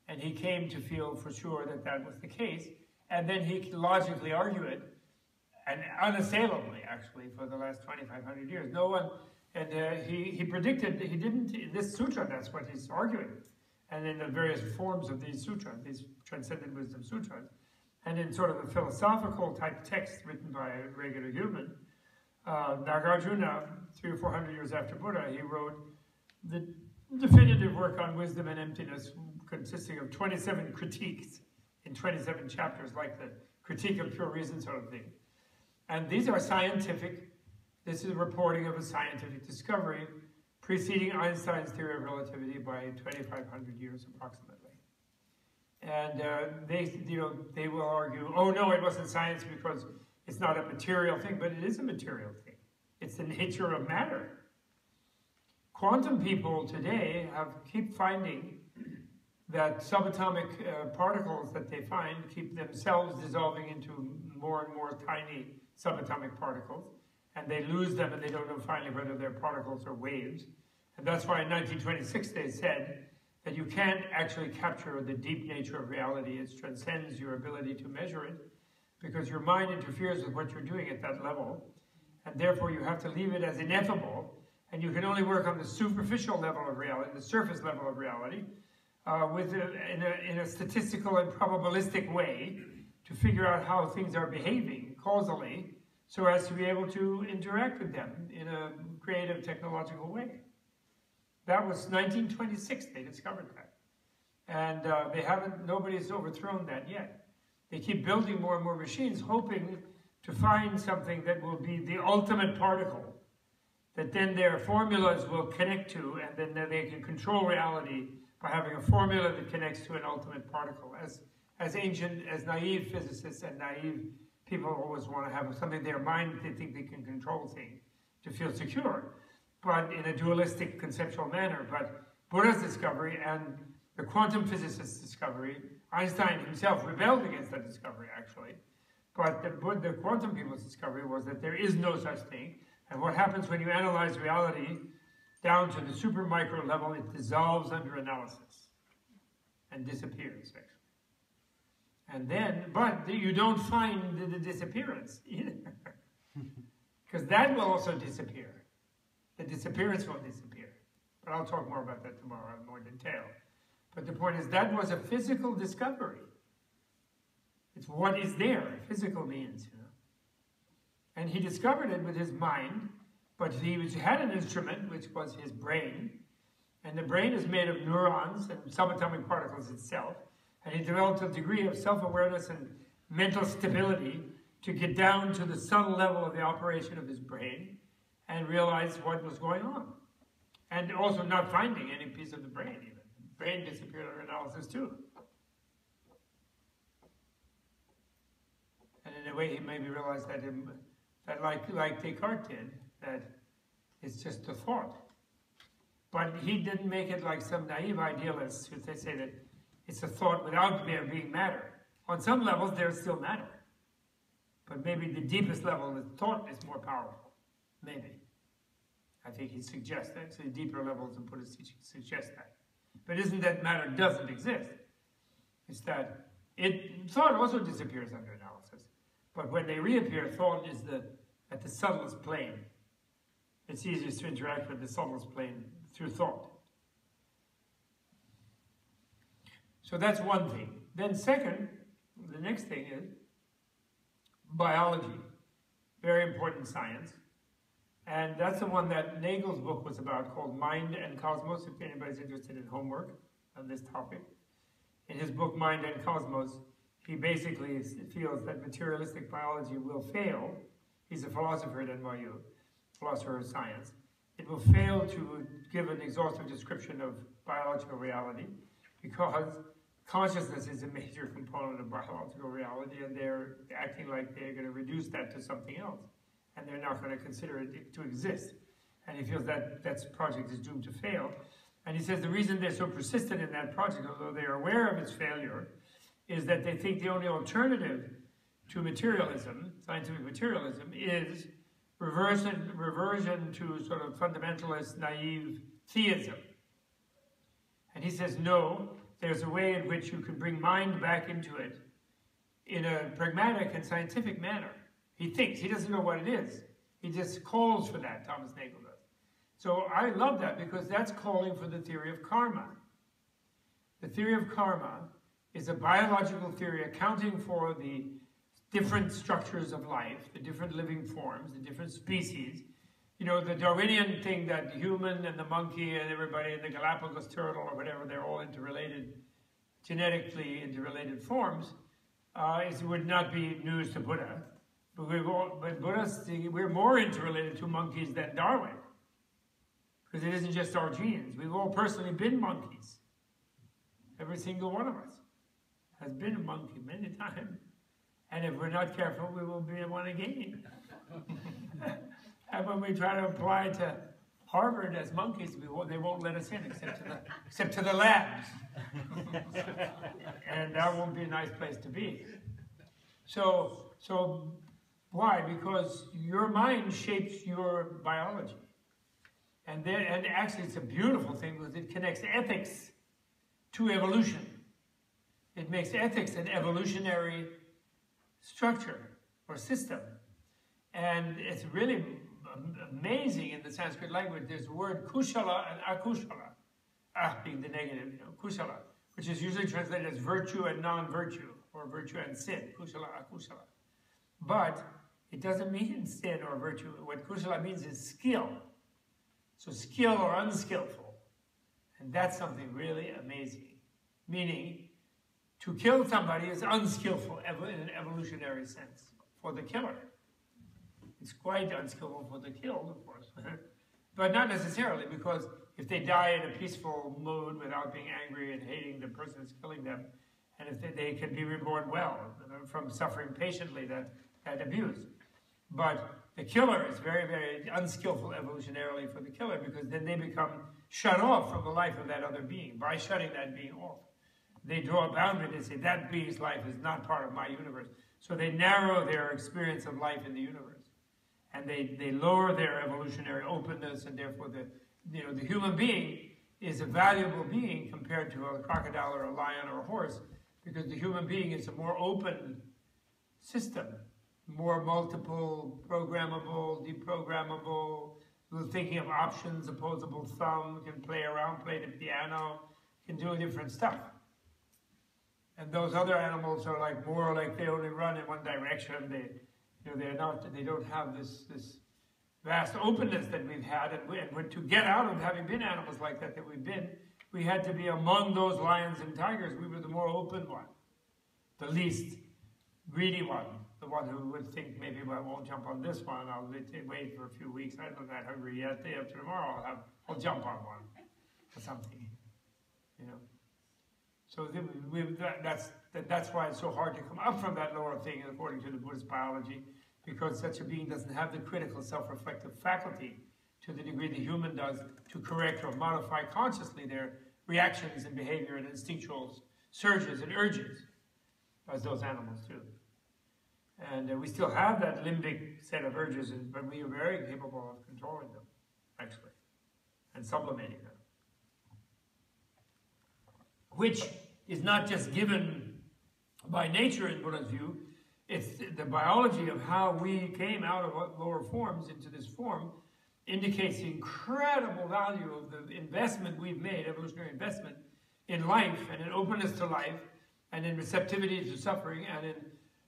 and he came to feel for sure that that was the case, and then he could logically argue it and unassailably, actually, for the last 2,500 years. No one, and uh, he, he predicted, he didn't, in this sutra, that's what he's arguing. And in the various forms of these sutras, these transcendent wisdom sutras, and in sort of a philosophical type text written by a regular human, uh, Nagarjuna, three or four hundred years after Buddha, he wrote the definitive work on wisdom and emptiness consisting of 27 critiques in 27 chapters, like the critique of pure reason sort of thing. And these are scientific, this is reporting of a scientific discovery preceding Einstein's theory of relativity by 2,500 years approximately. And uh, they, you know, they will argue, oh no, it wasn't science because it's not a material thing, but it is a material thing. It's the nature of matter. Quantum people today have keep finding that subatomic uh, particles that they find keep themselves dissolving into more and more tiny subatomic particles, and they lose them and they don't know finally whether they're particles or waves. And that's why in 1926 they said that you can't actually capture the deep nature of reality. It transcends your ability to measure it because your mind interferes with what you're doing at that level. And therefore you have to leave it as ineffable. And you can only work on the superficial level of reality, the surface level of reality, uh, with a, in, a, in a statistical and probabilistic way to figure out how things are behaving causally so as to be able to interact with them in a creative technological way. That was 1926, they discovered that. And uh, they haven't, nobody's overthrown that yet. They keep building more and more machines, hoping to find something that will be the ultimate particle, that then their formulas will connect to, and then they can control reality by having a formula that connects to an ultimate particle. As, as ancient, as naive physicists and naive people always want to have something in their mind they think they can control things to feel secure but in a dualistic conceptual manner. But Buddha's discovery and the quantum physicist's discovery, Einstein himself rebelled against that discovery, actually. But the, the quantum people's discovery was that there is no such thing. And what happens when you analyze reality down to the super micro level, it dissolves under analysis and disappears, actually. And then, but you don't find the, the disappearance either. Because that will also disappear the disappearance will disappear. But I'll talk more about that tomorrow in more detail. But the point is that was a physical discovery. It's what is there, physical means, you know. And he discovered it with his mind, but he had an instrument, which was his brain. And the brain is made of neurons and subatomic particles itself. And he developed a degree of self-awareness and mental stability to get down to the subtle level of the operation of his brain and realize what was going on. And also not finding any piece of the brain even. The brain disappeared under analysis too. And in a way he maybe realized that, him, that like, like Descartes did, that it's just a thought. But he didn't make it like some naive idealists who say that it's a thought without there being matter. On some levels, there's still matter. But maybe the deepest level, of thought is more powerful. Maybe. I think he suggests that. So deeper levels of Buddhist teaching suggest that. But isn't that matter doesn't exist? It's that it thought also disappears under analysis. But when they reappear, thought is the at the subtlest plane. It's easiest to interact with the subtlest plane through thought. So that's one thing. Then second, the next thing is biology, very important science. And that's the one that Nagel's book was about called Mind and Cosmos, if anybody's interested in homework on this topic. In his book, Mind and Cosmos, he basically feels that materialistic biology will fail. He's a philosopher at NYU, philosopher of science. It will fail to give an exhaustive description of biological reality because consciousness is a major component of biological reality and they're acting like they're going to reduce that to something else and they're not going to consider it to exist. And he feels that that project is doomed to fail. And he says the reason they're so persistent in that project, although they're aware of its failure, is that they think the only alternative to materialism, scientific materialism, is reversion, reversion to sort of fundamentalist, naive theism. And he says, no, there's a way in which you can bring mind back into it in a pragmatic and scientific manner. He thinks, he doesn't know what it is. He just calls for that, Thomas Nagel does. So I love that because that's calling for the theory of karma. The theory of karma is a biological theory accounting for the different structures of life, the different living forms, the different species. You know, the Darwinian thing that human and the monkey and everybody and the Galapagos turtle or whatever, they're all interrelated, genetically interrelated forms, uh, is, would not be news to Buddha. But, we've all, but Buddhists, we're more interrelated to monkeys than Darwin. Because it isn't just our genes. We've all personally been monkeys. Every single one of us has been a monkey many times. And if we're not careful, we will be one again. and when we try to apply to Harvard as monkeys, won't, they won't let us in except to the, except to the labs. and that won't be a nice place to be. So, so why? Because your mind shapes your biology. And, then, and actually, it's a beautiful thing because it connects ethics to evolution. It makes ethics an evolutionary structure or system. And it's really amazing in the Sanskrit language. There's the word kushala and akushala. Ah being the negative, you know, kushala, which is usually translated as virtue and non-virtue, or virtue and sin, kushala, akushala. But it doesn't mean sin or virtue. What kushala means is skill. So skill or unskillful. And that's something really amazing. Meaning, to kill somebody is unskillful in an evolutionary sense for the killer. It's quite unskillful for the killed, of course. but not necessarily, because if they die in a peaceful mood without being angry and hating the person who's killing them, and if they, they can be reborn well from suffering patiently that, that abuse. But the killer is very, very unskillful evolutionarily for the killer because then they become shut off from the life of that other being by shutting that being off they draw a boundary and say that being's life is not part of my universe. So they narrow their experience of life in the universe. And they, they lower their evolutionary openness and therefore the, you know, the human being is a valuable being compared to a crocodile or a lion or a horse because the human being is a more open system, more multiple, programmable, deprogrammable, thinking of options, opposable thumb, can play around, play the piano, can do different stuff. And those other animals are like more like they only run in one direction. They, you know, they're not, they don't have this, this vast openness that we've had. And, we, and to get out of having been animals like that that we've been, we had to be among those lions and tigers. We were the more open one, the least greedy one, the one who would think maybe well, I won't jump on this one. I'll wait for a few weeks. I'm not that hungry yet. Day after tomorrow, I'll have, I'll jump on one or something, you know. So that's, that, that's why it's so hard to come up from that lower thing, according to the Buddhist biology, because such a being doesn't have the critical self-reflective faculty to the degree the human does to correct or modify consciously their reactions and behavior and instinctual surges and urges, as those animals do. And uh, we still have that limbic set of urges, but we are very capable of controlling them, actually, and sublimating them. Which is not just given by nature in Buddha's view, it's the biology of how we came out of lower forms into this form indicates the incredible value of the investment we've made, evolutionary investment, in life and in openness to life, and in receptivity to suffering, and in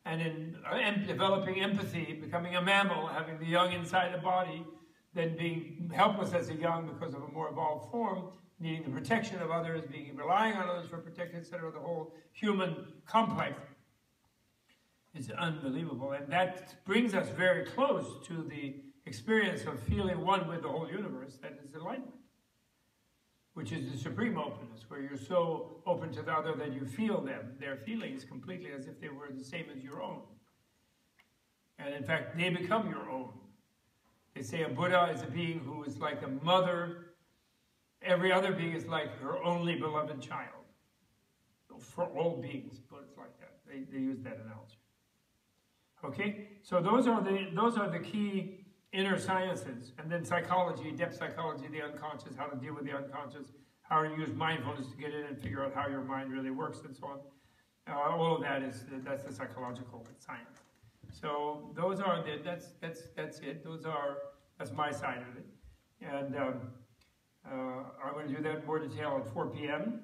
and in uh, em- developing empathy, becoming a mammal, having the young inside the body, then being helpless as a young because of a more evolved form, needing the protection of others, being relying on others for protection, etc. The whole human complex is unbelievable, and that brings us very close to the experience of feeling one with the whole universe. That is enlightenment which is the supreme openness, where you're so open to the other that you feel them, their feelings completely as if they were the same as your own. And in fact, they become your own. They say a Buddha is a being who is like a mother. Every other being is like her only beloved child. For all beings, but it's like that. They, they use that analogy. Okay, so those are the those are the key inner sciences, and then psychology, depth psychology, the unconscious, how to deal with the unconscious, how to use mindfulness to get in and figure out how your mind really works, and so on. Uh, all of that is that's the psychological science. So those are the that's that's that's it. Those are that's my side of it, and um, I'm going to do that in more detail at 4 p.m.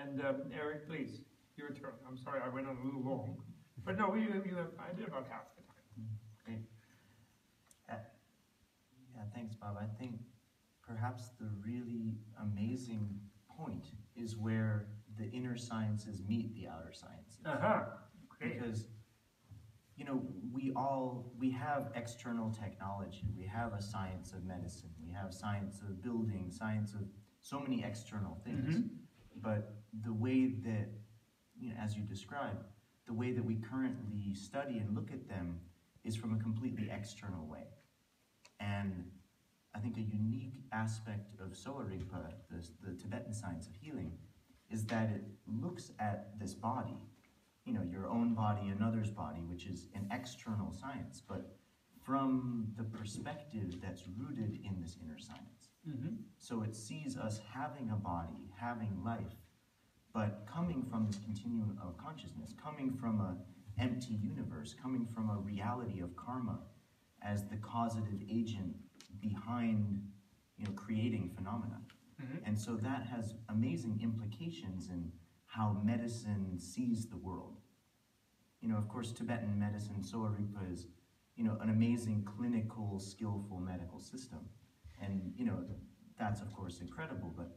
And um, Eric, please, your turn. I'm sorry I went on a little long, but no, you, you have, I did about half the time. Great. Uh, yeah, thanks, Bob. I think perhaps the really amazing point is where the inner sciences meet the outer sciences. Uh-huh. Great. Because, you know, we all, we have external technology. We have a science of medicine. We have science of building, science of so many external things. Mhm. But the way that, you know, as you described, the way that we currently study and look at them is from a completely external way. And I think a unique aspect of Sowa Rigpa, the, the Tibetan science of healing, is that it looks at this body, you know, your own body, another's body, which is an external science, but from the perspective that's rooted in this inner science. Mm-hmm. So it sees us having a body, having life, but coming from this continuum of consciousness, coming from a empty universe, coming from a reality of karma as the causative agent behind you know creating phenomena. Mhm. And so that has amazing implications in how medicine sees the world. You know, of course, Tibetan medicine, Sowa Rigpa is, you know, an amazing clinical, skillful medical system. And, you know, that's of course incredible, but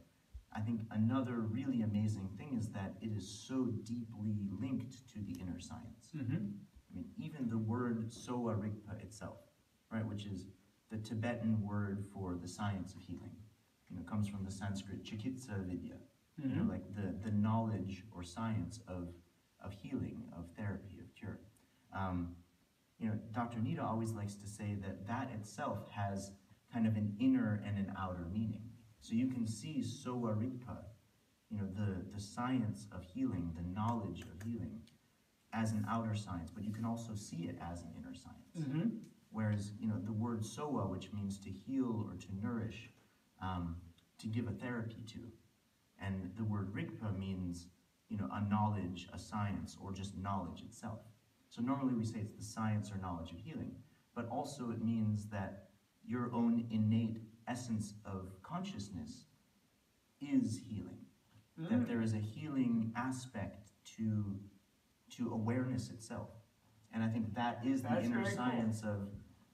I think another really amazing thing is that it is so deeply linked to the inner science. Mm-hmm. I mean, even the word Sowa Rigpa itself, right, which is the Tibetan word for the science of healing, you know, comes from the Sanskrit Chikitsa Vidya, you know, Mhm. like the, the knowledge or science of, of healing, of therapy, of cure. Um, you know, Dr. Nida always likes to say that that itself has kind of an inner and an outer meaning. So you can see Sowa Rigpa, you know, the, the science of healing, the knowledge of healing, as an outer science, but you can also see it as an inner science. Mm-hmm. Whereas, you know, the word sowa, which means to heal or to nourish, um, to give a therapy to, and the word rigpa means, you know, a knowledge, a science, or just knowledge itself. So normally we say it's the science or knowledge of healing, but also it means that your own innate essence of consciousness is healing. Mm. That there is a healing aspect to to awareness itself. And I think that is the That's inner very cool. science of,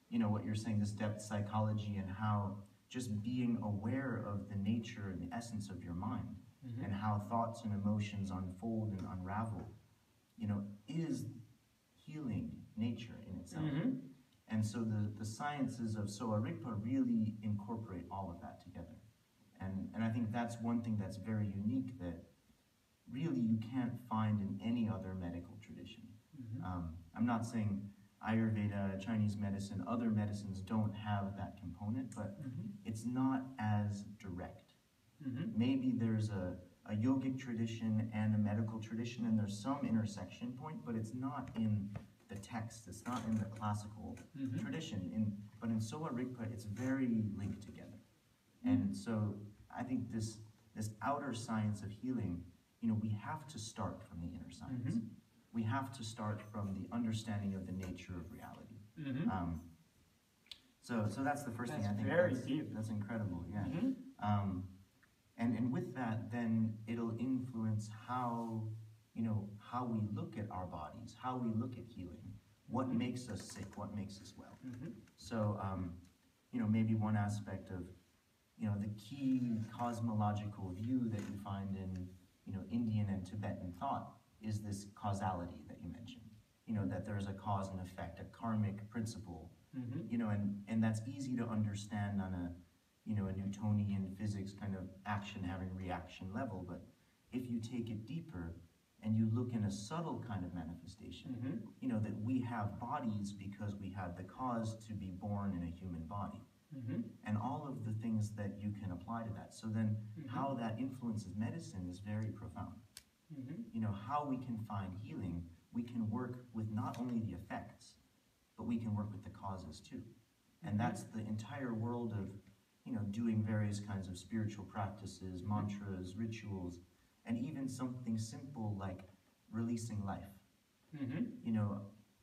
you know, what you're saying, this depth psychology and how just being aware of the nature and the essence of your mind Mhm. and how thoughts and emotions unfold and unravel, you know, is healing nature in itself. Mhm. And so the, the sciences of Sowa Rigpa really incorporate all of that together. And, and I think that's one thing that's very unique that really you can't find in any other medical tradition. Mhm. Um, I'm not saying Ayurveda, Chinese medicine, other medicines don't have that component, but Mhm. it's not as direct. Mhm. Maybe there's a, a yogic tradition and a medical tradition, and there's some intersection point, but it's not in the text, it's not in the classical Mhm. tradition. In, but in Sowa Rigpa, it's very linked together. And so I think this, this outer science of healing, you know, we have to start from the inner science. We have to start from the understanding of the nature of reality. Mhm. Um, so, so that's the first thing I That's think. very that's, deep. That's incredible, yeah. Mhm. Um, and, and with that, then it'll influence how you know, how we look at our bodies, how we look at healing, what makes us sick, what makes us well. Mhm. So, um, you know, maybe one aspect of, you know, the key cosmological view that you find in, you know, Indian and Tibetan thought is this causality that you mentioned. You know, that there's a cause and effect, a karmic principle, Mhm. you know, and, and that's easy to understand on a, you know, a Newtonian physics kind of action having reaction level. But if you take it deeper and you look in a subtle kind of manifestation, Mhm. you know, that we have bodies because we had the cause to be born in a human body Mhm. and all of the things that you can apply to that. So then Mhm. how that influences medicine is very profound. Mhm. You know, how we can find healing, we can work with not only the effects, but we can work with the causes too. And that's the entire world of, you know, doing various kinds of spiritual practices, mantras, rituals, and even something simple like releasing life. Mhm. You know,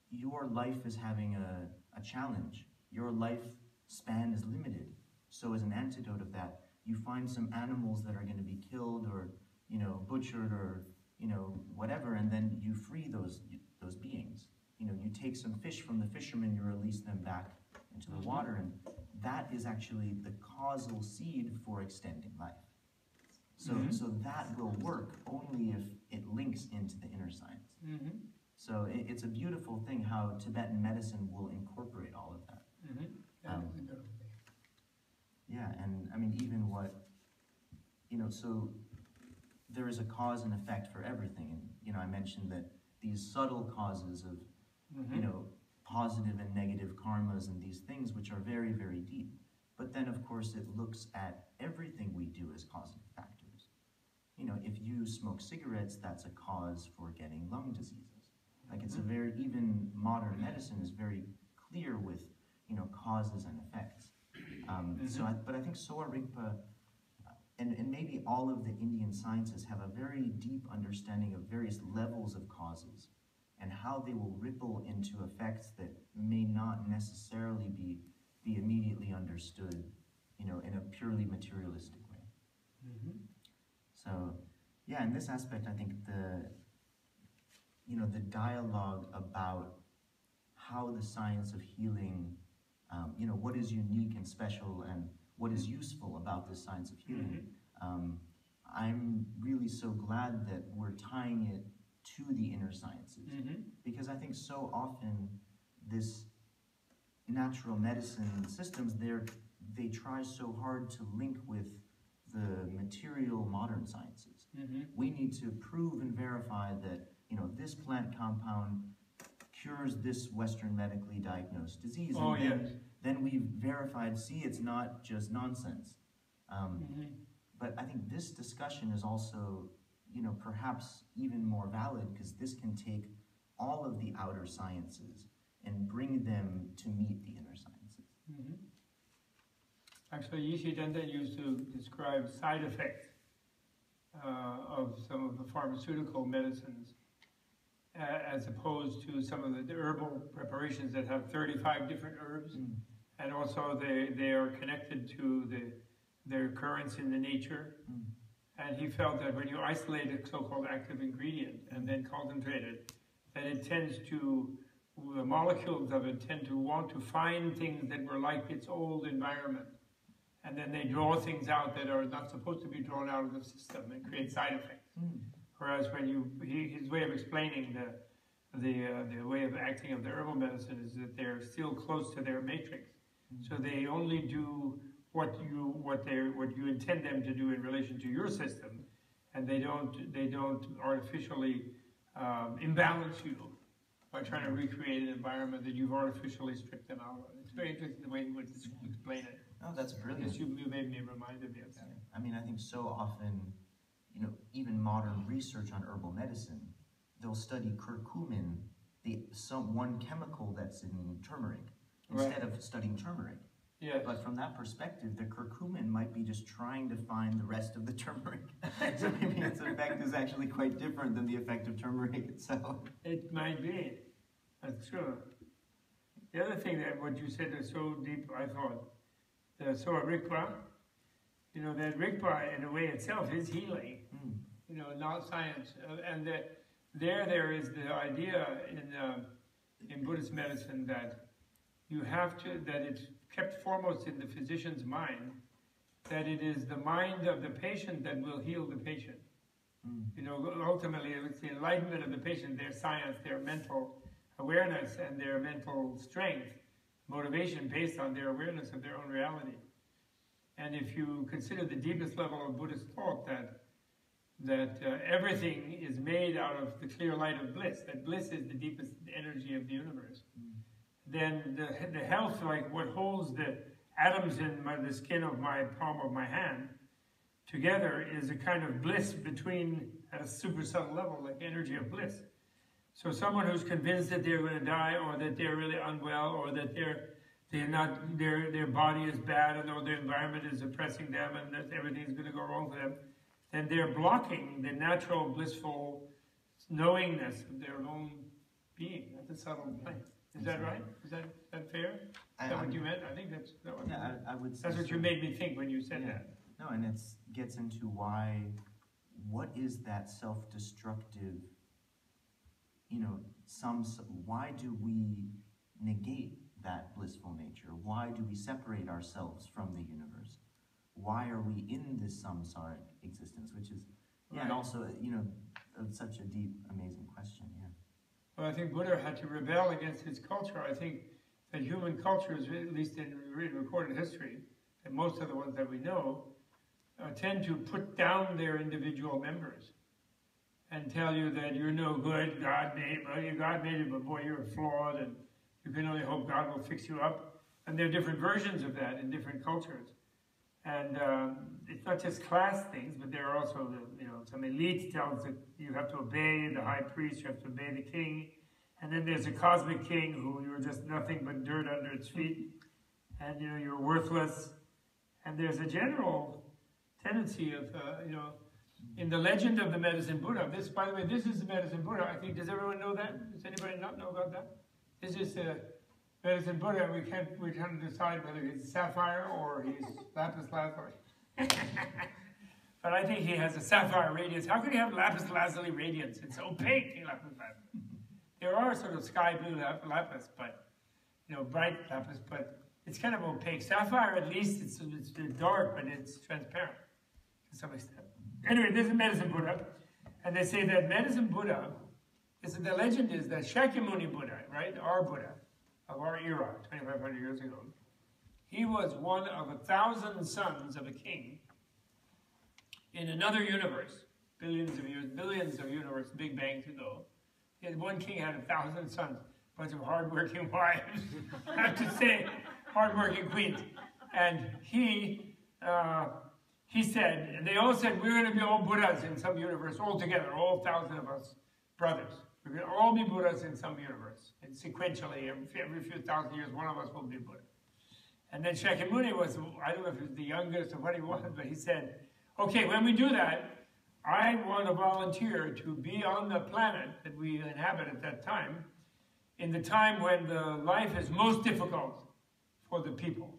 your life is having a, a challenge. Your life span is limited. So as an antidote of that, you find some animals that are going to be killed or, you know, butchered or, you know, whatever, and then you free those those beings. You know, you take some fish from the fishermen, you release them back into the Mhm. water, and that is actually the causal seed for extending life. So, Mhm. so that will work only if it links into the inner science. Mhm. So it, it's a beautiful thing how Tibetan medicine will incorporate all of that. Mhm. That Um, is a good idea. Yeah, and I mean, even what, you know, so there is a cause and effect for everything. And, you know, I mentioned that these subtle causes of, you Mhm. know, positive and negative karmas and these things, which are very, very deep. But then, of course, it looks at everything we do as causative factors. You know, if you smoke cigarettes, that's a cause for getting lung diseases. Like it's a very, even modern medicine is very clear with, you know, causes and effects. Um, So, I, but I think Sowa Rigpa, and, and maybe all of the Indian sciences have a very deep understanding of various levels of causes and how they will ripple into effects that may not necessarily be, be immediately understood, you know, in a purely materialistic way. Mhm. So, yeah, in this aspect, I think the, you know, the dialogue about how the science of healing, um, you know, what is unique and special and what is useful about this science of healing. Um, I'm really so glad that we're tying it to the inner sciences Mhm. because I think so often this natural medicine systems they're they try so hard to link with the material modern sciences. Mhm. We need to prove and verify that you know this plant compound cures this Western medically diagnosed disease. Oh, and yes. Then we've verified, see, it's not just nonsense. Um, Mhm. but I think this discussion is also, you know, perhaps even more valid because this can take all of the outer sciences and bring them to meet the inner sciences. Mhm. Actually, Yeshi Dhonden used to describe side effects uh, of some of the pharmaceutical medicines a- as opposed to some of the herbal preparations that have 35 different herbs. And also they, they are connected to the, their occurrence in the nature. Mm. And he felt that when you isolate a so-called active ingredient and then concentrate it, that it tends to, the molecules of it tend to want to find things that were like its old environment. And then they draw things out that are not supposed to be drawn out of the system and create side effects. Mm. Whereas when you, he, his way of explaining the, the, uh, the way of acting of the herbal medicine is that they're still close to their matrix. So they only do what you, what they, what you intend them to do in relation to your system, and they don't, they don't artificially um, imbalance you by trying to recreate an environment that you've artificially stripped them out of. It's very interesting the way he would explain it. Oh, that's brilliant. You you made me reminded me of that. I mean, I think so often, you know, even modern research on herbal medicine, they'll study curcumin, the some one chemical that's in turmeric, instead of studying turmeric. Yes. But from that perspective, the curcumin might be just trying to find the rest of the turmeric. so maybe its effect is actually quite different than the effect of turmeric itself. It might be. That's true. The other thing that what you said is so deep, I thought, the Sowa Rigpa, you know, that Rigpa in a way itself is healing, Mm. you know, not science. Uh, And that there, there is the idea in, uh, in Buddhist medicine that you have to, that it's kept foremost in the physician's mind, that it is the mind of the patient that will heal the patient. Mm. You know, ultimately, it's the enlightenment of the patient, their science, their mental awareness, and their mental strength, motivation based on their awareness of their own reality. And if you consider the deepest level of Buddhist thought that that uh, everything is made out of the clear light of bliss, that bliss is the deepest energy of the universe, then the, the health, like what holds the atoms in my, the skin of my palm of my hand together, is a kind of bliss between, at a super subtle level, like energy of bliss. So someone who's convinced that they're going to die, or that they're really unwell, or that they're they're not their their body is bad, and or their environment is oppressing them, and that everything's going to go wrong for them, then they're blocking the natural blissful knowingness of their own being at the subtle plane. Is that right? Is that, is that fair? Is I- that what I'm- you meant? I think that's, that what, Yeah, I, I would say. that's what you made me think when you said Yeah. that. No, and it's gets into why, what is that self-destructive, you know, some, s- why do we negate that blissful nature? Why do we separate ourselves from the universe? Why are we in this samsaric existence? Which is, yeah, and Right. also, you know, uh, such a deep, amazing question, yeah. Well, I think Buddha had to rebel against his culture. I think that human cultures, at least in recorded history, and most of the ones that we know, uh, tend to put down their individual members and tell you that you're no good. God made, well, you God made it, but boy, you're flawed, and you can only hope God will fix you up. And there are different versions of that in different cultures. And um, it's not just class things, but there are also, the, you know, some elite tells that you have to obey the high priest, you have to obey the king. And then there's a cosmic king who you're just nothing but dirt under its feet. And, you know, you're worthless. And there's a general tendency of, uh, you know, in the legend of the medicine Buddha, this, by the way, this is the medicine Buddha. I think, does everyone know that? Does anybody not know about that? This is the medicine Buddha. We can't, trying to decide whether he's sapphire or he's lapis lazuli. but I think he has a sapphire radiance. How could he have lapis lazuli radiance? It's opaque lapis lazuli. There are sort of sky blue lap- lapis, but, you know, bright lapis, but it's kind of opaque. Sapphire, at least, it's, it's dark, but it's transparent to some extent. Anyway, this is medicine Buddha. And they say that medicine Buddha, is the legend is that Shakyamuni Buddha, right, our Buddha of our era, 2,500 years ago, he was one of a thousand sons of a king in another universe, billions of years, billions of universe, Big Bang to go. Had one king had a thousand sons, a bunch of hardworking wives, I have to say, hardworking queens. And he, uh, he said, and they all said, we're going to be all Buddhas in some universe, all together, all thousand of us brothers. We're going to all be Buddhas in some universe. And sequentially, every, every few thousand years, one of us will be Buddha. And then Shakyamuni was, I don't know if he was the youngest or what he was, but he said, okay, when we do that, I want to volunteer to be on the planet that we inhabit at that time, in the time when the life is most difficult for the people,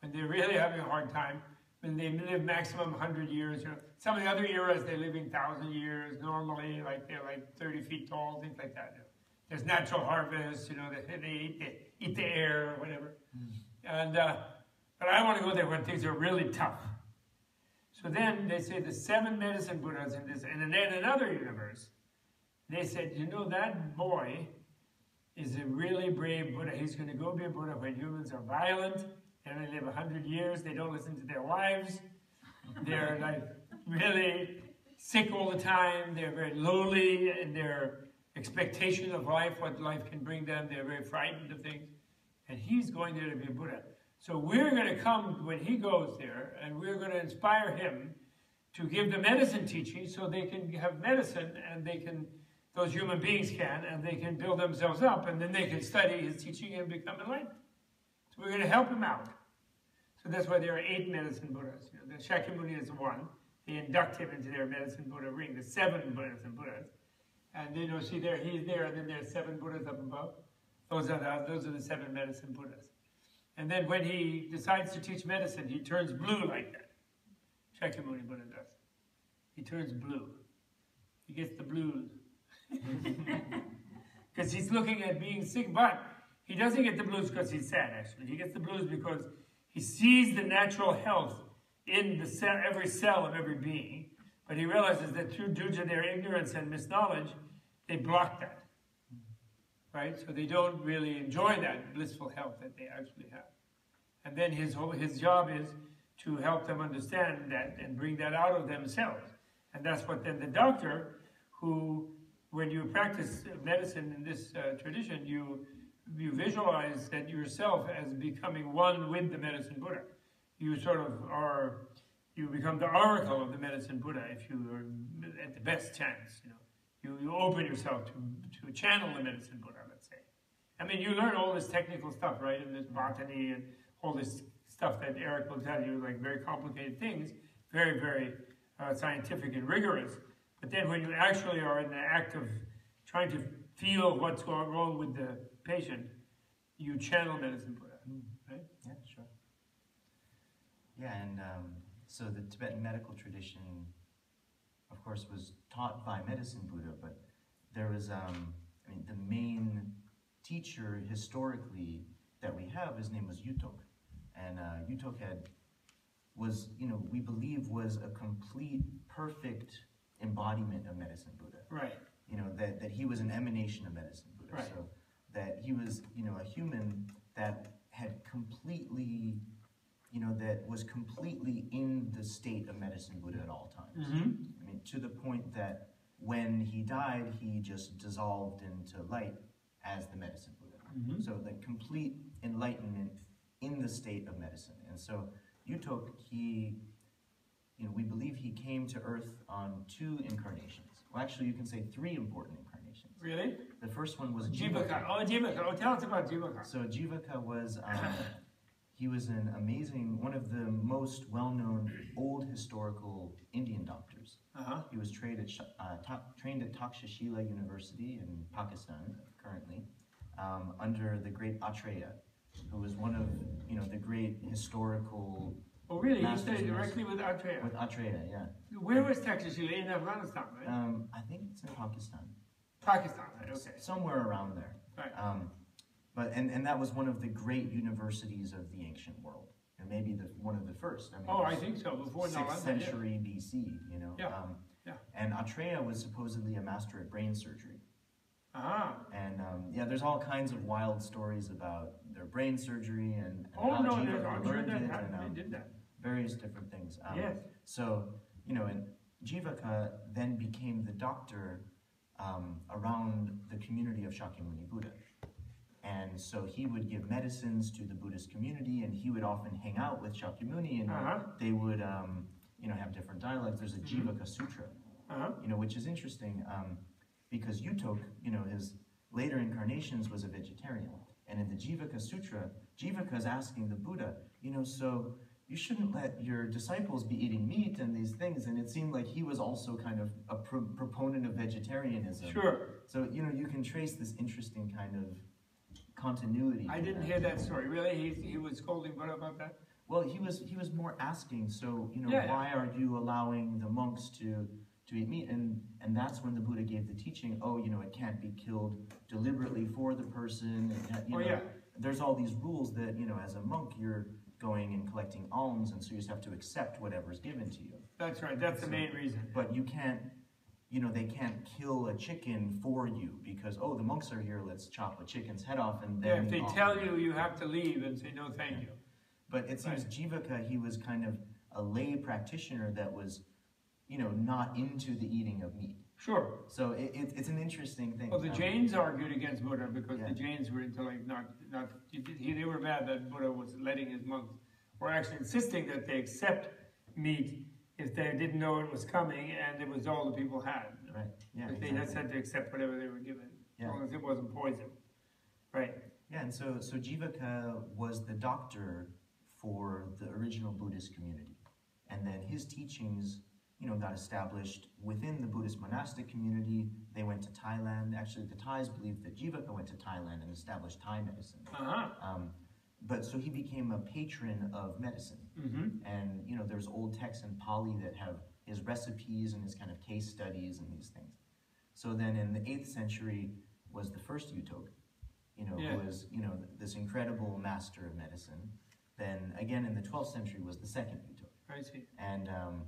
when they're really having a hard time, when they live maximum 100 years. You know, some of the other eras, they're living 1,000 years normally, like they're like 30 feet tall, things like that. There's natural harvest, you know, they, they, eat, they eat the air or whatever. And, uh, but I want to go there when things are really tough. So then they say the seven medicine Buddhas in this, and then in another universe, they said, you know, that boy is a really brave Buddha. He's going to go be a Buddha when humans are violent. They only live 100 years. They don't listen to their wives. They're like really sick all the time. They're very lowly in their expectation of life, what life can bring them. They're very frightened of things. And he's going there to be a Buddha. So we're going to come when he goes there, and we're going to inspire him to give the medicine teaching so they can have medicine and they can, those human beings can, and they can build themselves up, and then they can study his teaching and become enlightened. So we're going to help him out. So that's why there are eight medicine Buddhas. You know, the Shakyamuni is one. They induct him into their medicine Buddha ring, the seven medicine Buddhas. And then you know, see there, he's there, and then there's seven Buddhas up above. Those are the, those are the seven medicine Buddhas. And then when he decides to teach medicine, he turns blue like that. Shakyamuni Buddha does. He turns blue. He gets the blues. Because he's looking at being sick, but he doesn't get the blues because he's sad, actually. He gets the blues because he sees the natural health in the cell, every cell of every being, but he realizes that through, due to their ignorance and misknowledge, they block that. Right? So they don't really enjoy that blissful health that they actually have. And then his, whole, his job is to help them understand that and bring that out of themselves. And that's what then the doctor, who, when you practice medicine in this uh, tradition, you, you visualize that yourself as becoming one with the medicine Buddha. You sort of are, you become the oracle of the medicine Buddha if you are at the best chance, you know. You, you open yourself to, to channel the medicine Buddha, let's say. I mean, you learn all this technical stuff, right? And this botany and all this stuff that Eric will tell you, like very complicated things, very, very uh, scientific and rigorous. But then when you actually are in the act of trying to feel what's going wrong with the patient, you channel medicine Buddha, right? Yeah, sure. Yeah, and um, so the Tibetan medical tradition, of course, was taught by medicine Buddha, but there was, um, I mean, the main teacher historically that we have, his name was Yutok. And uh, Yutok had, was, you know, we believe was a complete, perfect embodiment of medicine Buddha. Right. You know, that, that he was an emanation of medicine Buddha. Right. So that he was, you know, a human that had completely, you know, that was completely in the state of medicine Buddha at all times. Mm-hmm. I mean, to the point that when he died, he just dissolved into light as the medicine Buddha. Mhm. So the complete enlightenment in the state of medicine. And so Yutok, he, you know, we believe he came to Earth on two incarnations. Well, actually, you can say three important incarnations. Really? The first one was Jivaka. Oh, Jivaka. Oh, tell us about Jivaka. so Jivaka was um, he was an amazing one of the most well-known old historical Indian doctors. Uh-huh. He was trained at uh, Ta- trained at Takshashila University in Pakistan currently um, under the great Atreya, who was one of you know the great historical Oh, really? You studied directly with Atreya? with Atreya. Yeah, Where was Takshashila? In Afghanistan, right? um, I think it's in Pakistan, Pakistan? Okay. somewhere around there. Right. Um, but and, and that was one of the great universities of the ancient world, and maybe the one of the first. I mean, Oh, I think so. Before sixth Nalanda. yeah. century BC. You know. Yeah, Um, yeah. And Atreya was supposedly a master at brain surgery. Ah. And um, yeah, there's all kinds of wild stories about their brain surgery and, and Oh, no, there's- I'm sure learned that and um, They did that. various different things. Um, Yes. So, you know, and Jivaka then became the doctor um, around the community of Shakyamuni Buddha. And so he would give medicines to the Buddhist community, and he would often hang out with Shakyamuni, and Uh-huh. they would, um, you know, have different dialogues. There's a Jivaka Sutra, Uh-huh. you know, which is interesting um, because Yutok, you know, his later incarnations was a vegetarian. And in the Jivaka Sutra, Jivaka is asking the Buddha, you know, so you shouldn't let your disciples be eating meat and these things. And it seemed like he was also kind of a pro- proponent of vegetarianism. Sure. So, you know, you can trace this interesting kind of continuity. I didn't that. hear that story. Really? He, he was scolding Buddha about that? Well, he was he was more asking. So you know, Yeah, yeah. why are you allowing the monks to to eat meat? And and that's when the Buddha gave the teaching. Oh, you know, it can't be killed deliberately for the person. It ha- you Oh, yeah. There's all these rules that you know, as a monk, you're going and collecting alms, and so you just have to accept whatever's given to you. That's right. That's the main reason. But you can't. You know, they can't kill a chicken for you because oh, the monks are here. Let's chop a chicken's head off and Yeah, then. if they tell you you have to leave and say no thank you. But it seems Jivaka, he was kind of a lay practitioner that was, you know, not into the eating of meat. Sure. So it, it, it's an interesting thing. Well, the Um, Jains argued against Buddha because Yeah. the Jains were into like not not he, they were mad that Buddha was letting his monks were actually insisting that they accept meat if they didn't know it was coming and it was all the people had. Right. Yeah. But they just had to accept whatever they were given, as long as it wasn't poison. Right. Yeah, and so so Jivaka was the doctor for the original Buddhist community, and then his teachings, you know, got established within the Buddhist monastic community. They went to Thailand. Actually, the Thais believe that Jivaka went to Thailand and established Thai medicine. Uh-huh. Um, but so he became a patron of medicine. Mm-hmm. and you know there's old texts in Pali that have his recipes and his kind of case studies and these things. So then in the 8th century was the first Yutok, you know, Yeah. who was, you know, this incredible master of medicine. Then again in the 12th century was the second. I see. And, um,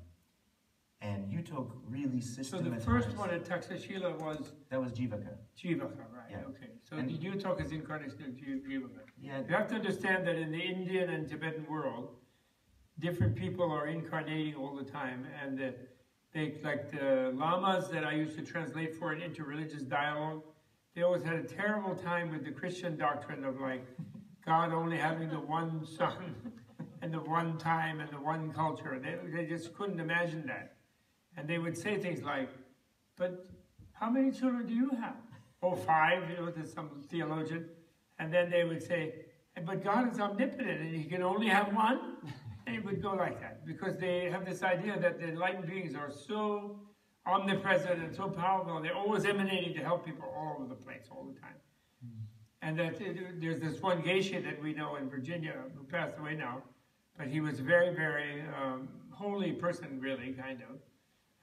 and you took really So the first one at Takshashila was That was Jivaka. Jivaka, right? Yeah. Okay. So And- the Yutok is incarnation of Jivaka. Yeah, You have to understand that in the Indian and Tibetan world, different people are incarnating all the time, and uh, they like the lamas that I used to translate for an interreligious dialogue. They always had a terrible time with the Christian doctrine of like God only having the one son and the one time and the one culture. They, they just couldn't imagine that, and they would say things like, "But how many children do you have?" Oh, five. You know, to some theologian. And then they would say, but God is omnipotent and he can only have one? And it would go like that because they have this idea that the enlightened beings are so omnipresent and so powerful they're always emanating to help people all over the place all the time. And that it- there's this one geshe that we know in Virginia who passed away now, but he was a very, very um, holy person, really, kind of.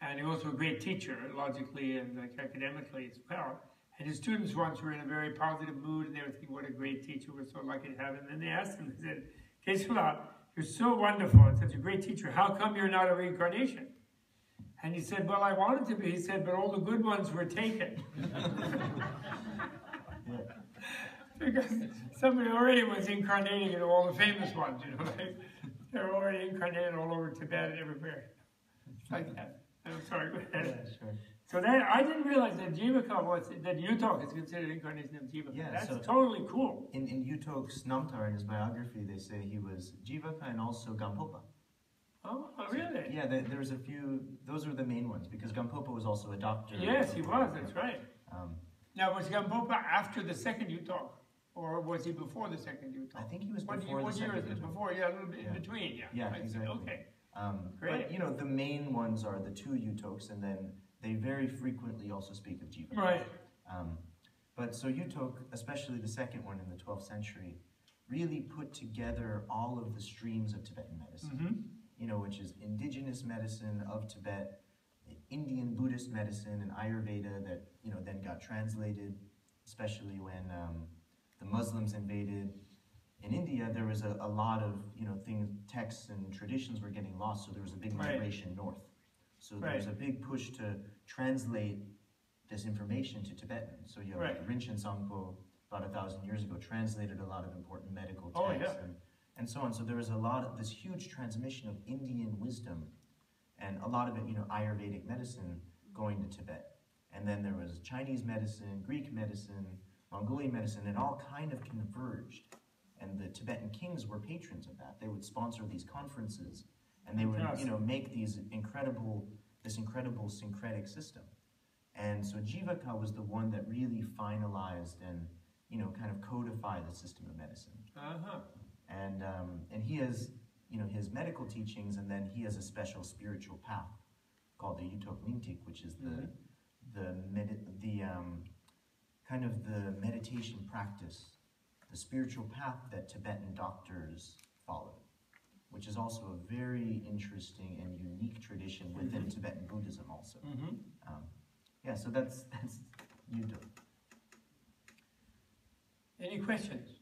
And he was also a great teacher, logically and like academically as well. And his students once were in a very positive mood and they were thinking, what a great teacher, we're so lucky to have him. And then they asked him, they said, Geshela, you're so wonderful and such a great teacher. How come you're not a reincarnation? And he said, well, I wanted to be. He said, but all the good ones were taken. because somebody already was incarnating in all the famous ones, you know. Like, they're already incarnated all over Tibet and everywhere. It's like that. I'm sorry, go ahead. sure. So that I didn't realize that Jivaka was that Yutok is considered incarnation of Jivaka. Yeah, That's so- totally cool. In, in Yutok's Namtar, in his biography, they say he was Jivaka and also Gampopa. Oh, really? Yeah, there, there's a few, those are the main ones, because Gampopa was also a doctor. Yes, he was. That's right. Um, Now, was Gampopa after the second Yutok, or was he before the second Yutok? I think he was What, before year, what the year is it? Before, yeah, a little bit Yeah. in between. Yeah. Yeah, see. exactly. Okay. Um, Great. But, you know, the main ones are the two Yutoks, and then they very frequently also speak of Jiva. Right. Um, but so Yutok, especially the second one in the 12th century, really put together all of the streams of Tibetan medicine, Mm-hmm. you know, which is indigenous medicine of Tibet, Indian Buddhist medicine, and Ayurveda that, you know, then got translated, especially when um, the Muslims invaded. In India, there was a, a lot of, you know, things, texts and traditions were getting lost, so there was a big Right. migration north. So there was a big push to translate this information to Tibetan. So you have like Rinchen Zangpo, about a thousand years ago, translated a lot of important medical Oh, texts yeah. and, and so on. So there was a lot of this huge transmission of Indian wisdom and a lot of it, you know, Ayurvedic medicine going to Tibet. And then there was Chinese medicine, Greek medicine, Mongolian medicine, it all kind of converged. And the Tibetan kings were patrons of that. They would sponsor these conferences and they would, you know, make these incredible, this incredible syncretic system. And so Jivaka was the one that really finalized and, you know, kind of codified the system of medicine. Uh-huh. And, um, and he has, you know, his medical teachings, and then he has a special spiritual path called the Yutok Nyingthig, which is the, Mhm. the, medi- the um, kind of the meditation practice, the spiritual path that Tibetan doctors follow, which is also a very interesting and unique tradition within Mhm. Tibetan Buddhism also. Mm-hmm. Um, yeah, so that's, that's Yutok. Any questions?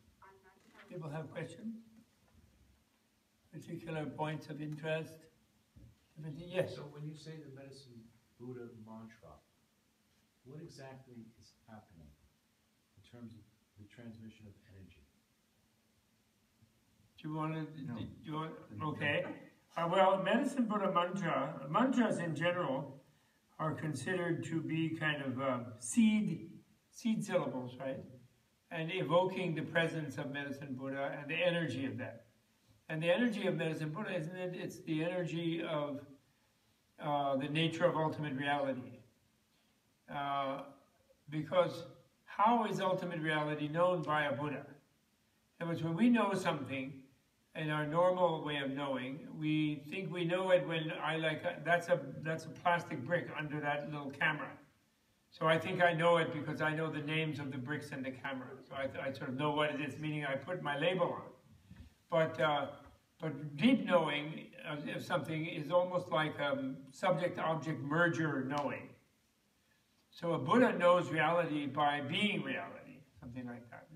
People have questions? Particular points of interest? Yes. So when you say the medicine Buddha mantra, what exactly is happening in terms of the transmission of energy? Do you want to, No. do you want, okay. Uh, well, medicine Buddha mantra, mantras in general are considered to be kind of um, seed, seed syllables, right? And evoking the presence of medicine Buddha and the energy of that. And the energy of medicine Buddha, isn't it? It's the energy of uh, the nature of ultimate reality. Uh, because how is ultimate reality known by a Buddha? In other words, when we know something, in our normal way of knowing, we think we know it when I like that's a that's a plastic brick under that little camera. So I think I know it because I know the names of the bricks and the camera. So I, I sort of know what it is, meaning I put my label on. But uh, but deep knowing of, something is almost like um, subject-object merger knowing. So a Buddha knows reality by being reality, something like that.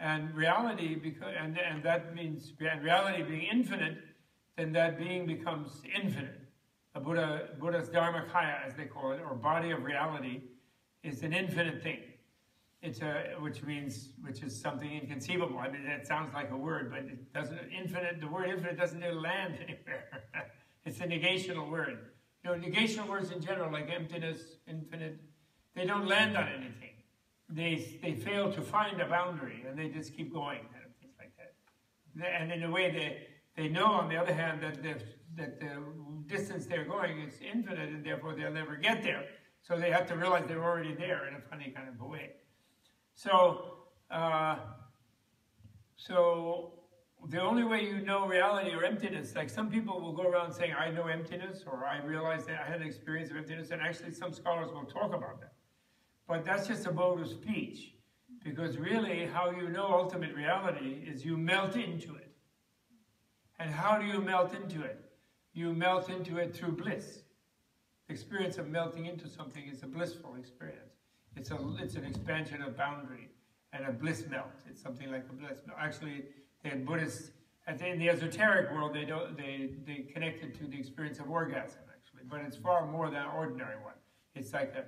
And reality because and and that means and reality being infinite, then that being becomes infinite. A Buddha Buddha's Dharmakaya, as they call it, or body of reality, is an infinite thing. It's a which means which is something inconceivable. I mean, that sounds like a word, but it doesn't. Infinite. The word infinite doesn't land anywhere. it's a negational word. You know, negational words in general, like emptiness, infinite, they don't land on anything. They, they fail to find a boundary and they just keep going, of things like that. And in a way, they, they know, on the other hand, that the, that the distance they're going is infinite and therefore they'll never get there. So they have to realize they're already there in a funny kind of a way. So, uh, so the only way you know reality or emptiness, like some people will go around saying, I know emptiness, or I realize that I had an experience of emptiness, and actually some scholars will talk about that. But that's just a mode of speech, because really how you know ultimate reality is you melt into it. And how do you melt into it? You melt into it through bliss. The experience of melting into something is a blissful experience. It's, a, it's an expansion of boundary and a bliss melt. It's something like a bliss melt. Actually, the Buddhists, in the esoteric world, they don't they they connect it to the experience of orgasm actually, but it's far more than an ordinary one. It's like a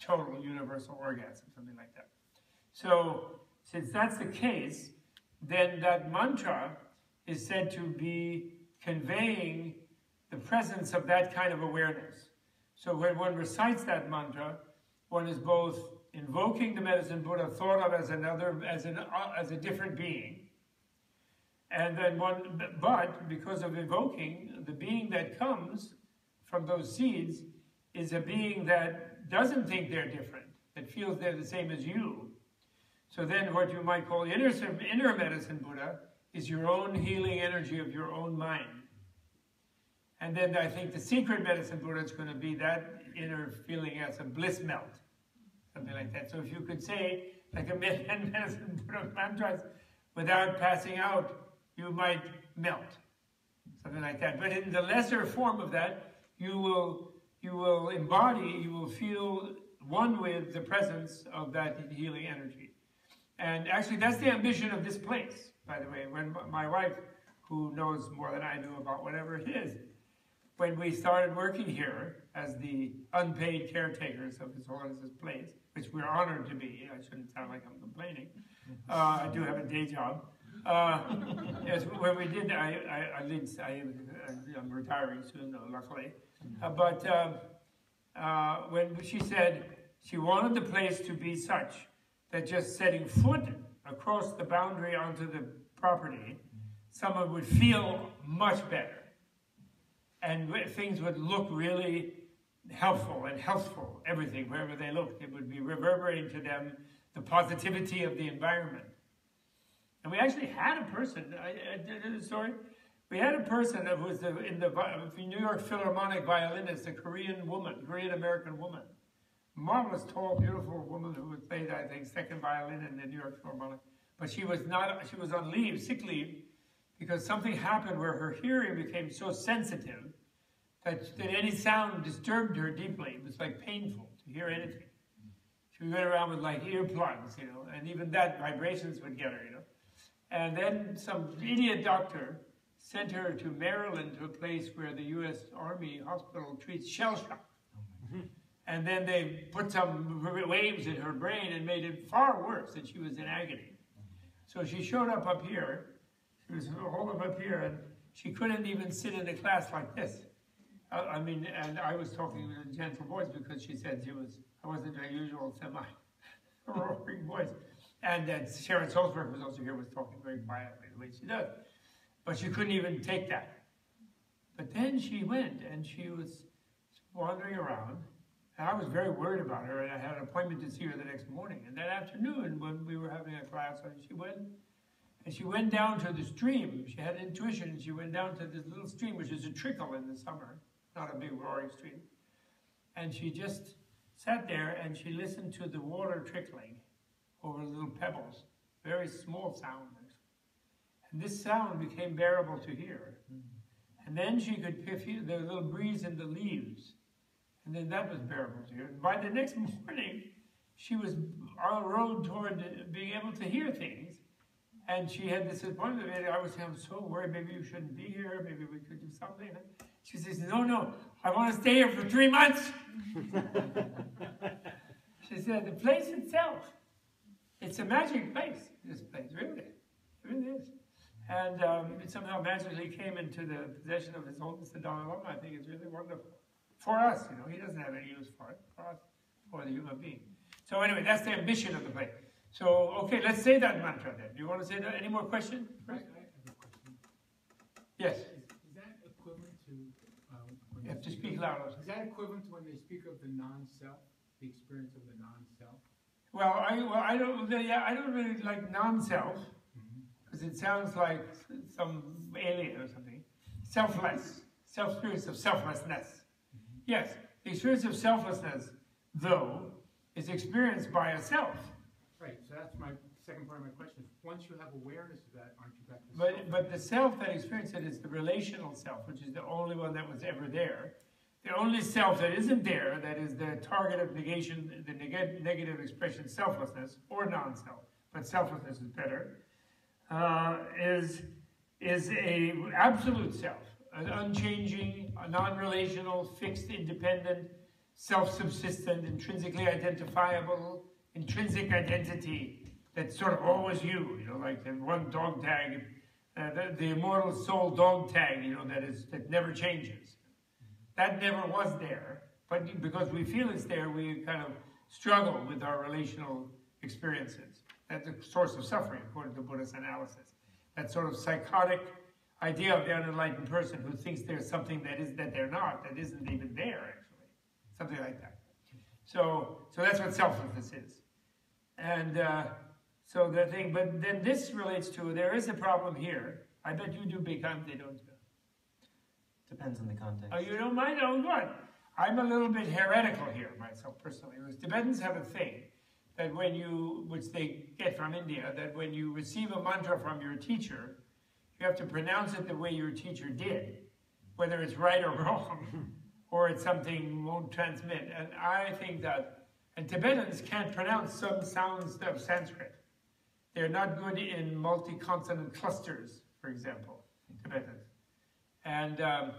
total universal orgasm, something like that. So, since that's the case, then that mantra is said to be conveying the presence of that kind of awareness. So when one recites that mantra, one is both invoking the medicine Buddha thought of as another, as an, uh, as a different being, and then one, but because of invoking, the being that comes from those seeds is a being that doesn't think they're different, that feels they're the same as you. So then what you might call inner, inner medicine Buddha is your own healing energy of your own mind. And then I think the secret medicine Buddha is going to be that inner feeling as a bliss melt, something like that. So if you could say, like a medicine Buddha mantras, without passing out, you might melt, something like that. But in the lesser form of that, you will you will embody, you will feel one with the presence of that healing energy. And actually, that's the ambition of this place, by the way. When my wife, who knows more than I do about whatever it is, when we started working here as the unpaid caretakers of His Holiness's place, which we're honored to be, I shouldn't sound like I'm complaining. Uh, I do have a day job. Uh, yes, when we did, I, I, I did, I, I'm retiring soon, luckily. Uh, but uh, uh, when she said she wanted the place to be such that just setting foot across the boundary onto the property, someone would feel much better. And things would look really helpful and healthful, everything, wherever they looked. It would be reverberating to them the positivity of the environment. And we actually had a person, I, I we had a person that was in the, New York Philharmonic violinist, a Korean woman, Korean American woman. Marvelous, tall, beautiful woman who played, I think, second violin in the New York Philharmonic. But she was not, she was on leave, sick leave, because something happened where her hearing became so sensitive that, that any sound disturbed her deeply. It was like painful to hear anything. She went around with like earplugs, you know, and even that vibrations would get her, you know. And then some idiot doctor sent her to Maryland to a place where the U.S. Army hospital treats shell shock. Mm-hmm. And then they put some waves in her brain and made it far worse, and she was in agony. So she showed up up here. She was holding up here, and she couldn't even sit in a class like this. I, I mean, and I was talking in a gentle voice because she said she was, I wasn't her usual semi-roaring voice. And uh, Sharon Salzberg was also here, was talking very quietly, the way she does. But she couldn't even take that. But then she went, and she was wandering around, and I was very worried about her, and I had an appointment to see her the next morning. And that afternoon, when we were having a class, she went, and she went down to the stream. She had intuition, and she went down to this little stream, which is a trickle in the summer, not a big roaring stream. And she just sat there, and she listened to the water trickling over little pebbles, very small sound. And this sound became bearable to hear. Mm-hmm. And then she could feel the little breeze in the leaves. And then that was bearable to hear. By the next morning, she was on the road toward being able to hear things. And she had this appointment. I was saying, I'm so worried, maybe you shouldn't be here, maybe we could do something. She says, No, no, I want to stay here for three months. she said, The place itself, it's a magic place, this place, really. It really is. And um, it somehow magically came into the possession of His Holiness the Dalai Lama. I think it's really wonderful. For us, you know, he doesn't have any use for it, for us, for the human being. So anyway, that's the ambition of the place. So, okay, let's say that mantra then. Do you want to say that? Any more questions? I, I have a question. Yes. Is, is that equivalent to, um, You have to speak speak louder. Is that equivalent to when they speak of the non-self, the experience of the non-self? Well, I well I don't yeah I don't really like non-self mm-hmm. because it sounds like some alien or something. Selfless, self experience of selflessness. Mm-hmm. Yes, the experience of selflessness, though, is experienced by a self. Right, so that's my, second part of my question. Once you have awareness of that, aren't you back to But self? but the self that experiences it is the relational self, which is the only one that was ever there. The only self that isn't there, that is the target of negation, the neg- negative expression, selflessness or non-self, but selflessness is better, uh, is is a absolute self, an unchanging, non-relational, fixed, independent, self-subsistent, intrinsically identifiable, intrinsic identity that's sort of always you, you know, like the one dog tag, uh, the, the immortal soul dog tag, you know, that is that never changes. That never was there, but because we feel it's there, we kind of struggle with our relational experiences. That's a source of suffering, according to Buddhist analysis. That sort of psychotic idea of the unenlightened person who thinks there's something that is that they're not, that isn't even there actually, something like that. So, so that's what selflessness is. And uh, so the thing, but then this relates to there is a problem here. I bet you do Bekante, don't you? Depends on the context. Oh, you don't mind? Oh, good. I'm a little bit heretical here myself personally. Because Tibetans have a thing that when you, which they get from India, that when you receive a mantra from your teacher, you have to pronounce it the way your teacher did, whether it's right or wrong, or it's something won't transmit. And I think that, and Tibetans can't pronounce some sounds of Sanskrit. They're not good in multi-consonant clusters, for example, Tibetans. And, um,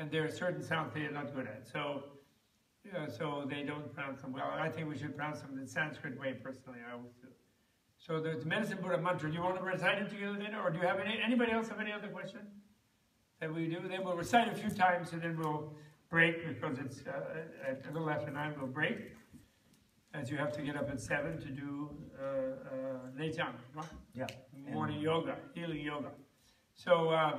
and there are certain sounds they are not good at. So, yeah, so they don't pronounce them well. I think we should pronounce them in the Sanskrit way, personally. I always do. So there's Medicine Buddha mantra. Do you want to recite it together then? Or do you have any, anybody else have any other question that we do? Then we'll recite a few times and then we'll break because it's uh, a little after nine, we'll break. As you have to get up at seven to do uh, uh, right? Yeah. morning yoga, healing yoga. So, uh,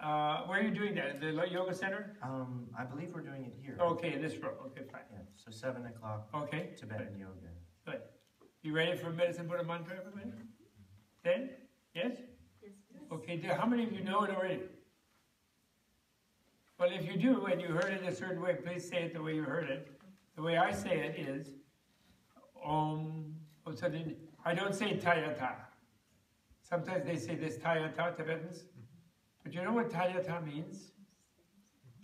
uh, where are you doing that? The yoga center? Um, I believe we're doing it here. Okay, in this room. Okay, fine. Yeah, so seven o'clock Okay, Tibetan yoga. good. You ready for medicine Buddha mantra, everybody? Then? Yes? Yes. Okay, dear, how many of you know it already? Well, if you do and you heard it a certain way, please say it the way you heard it. The way I say it is Om. So then I don't say Tayata. Sometimes they say this Tayata, Tibetans. But you know what Tayata means?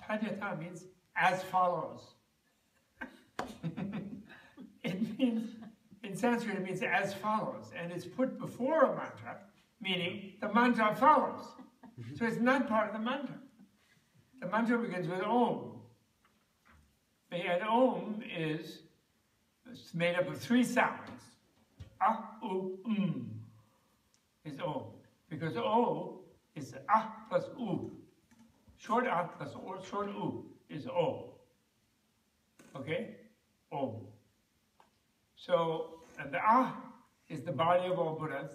Tayata means as follows. it means, in Sanskrit, it means as follows. And it's put before a mantra, meaning the mantra follows. So it's not part of the mantra. The mantra begins with Om. And Om is made up of three sounds. Ah, U, Um is Om. Because O is Ah plus U. Short Ah plus o, short U is O. Okay? Om. So, and the Ah is the body of all Buddhas.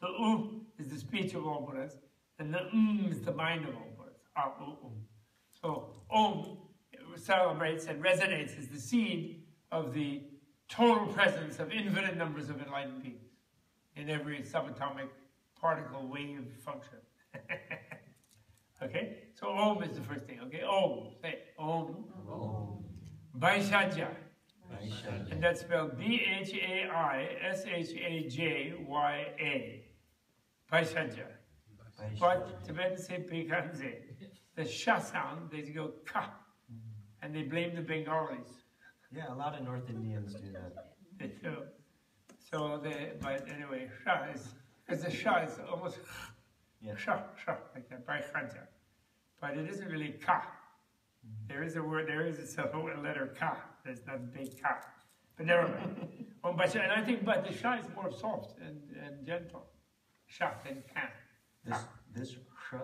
The U is the speech of all Buddhas. And the Um is the mind of all Buddhas. Ah, U. So, Om celebrates and resonates as the seed of the total presence of infinite numbers of enlightened beings in every subatomic particle wave function. okay? So Om is the first thing, okay? Om. Say Om. Om. Vaishajya. And that's spelled B-H-A-I-S-H-A-J-Y-A. Vaishajya. But Tibetans say Bekanze. The sha sound, they go ka. and they blame the Bengalis. Yeah, a lot of North Indians do that. They do. So they, but anyway, Shah is, because the Shah is almost Yeah. Shah, Shah, like that, by Khanja. But it isn't really Ka. There is a word, there is a silent letter Ka. There's not big Ka. But never mind. Um, but, and I think, but the Shah is more soft and, and gentle. Shah than Ka. This, this sh,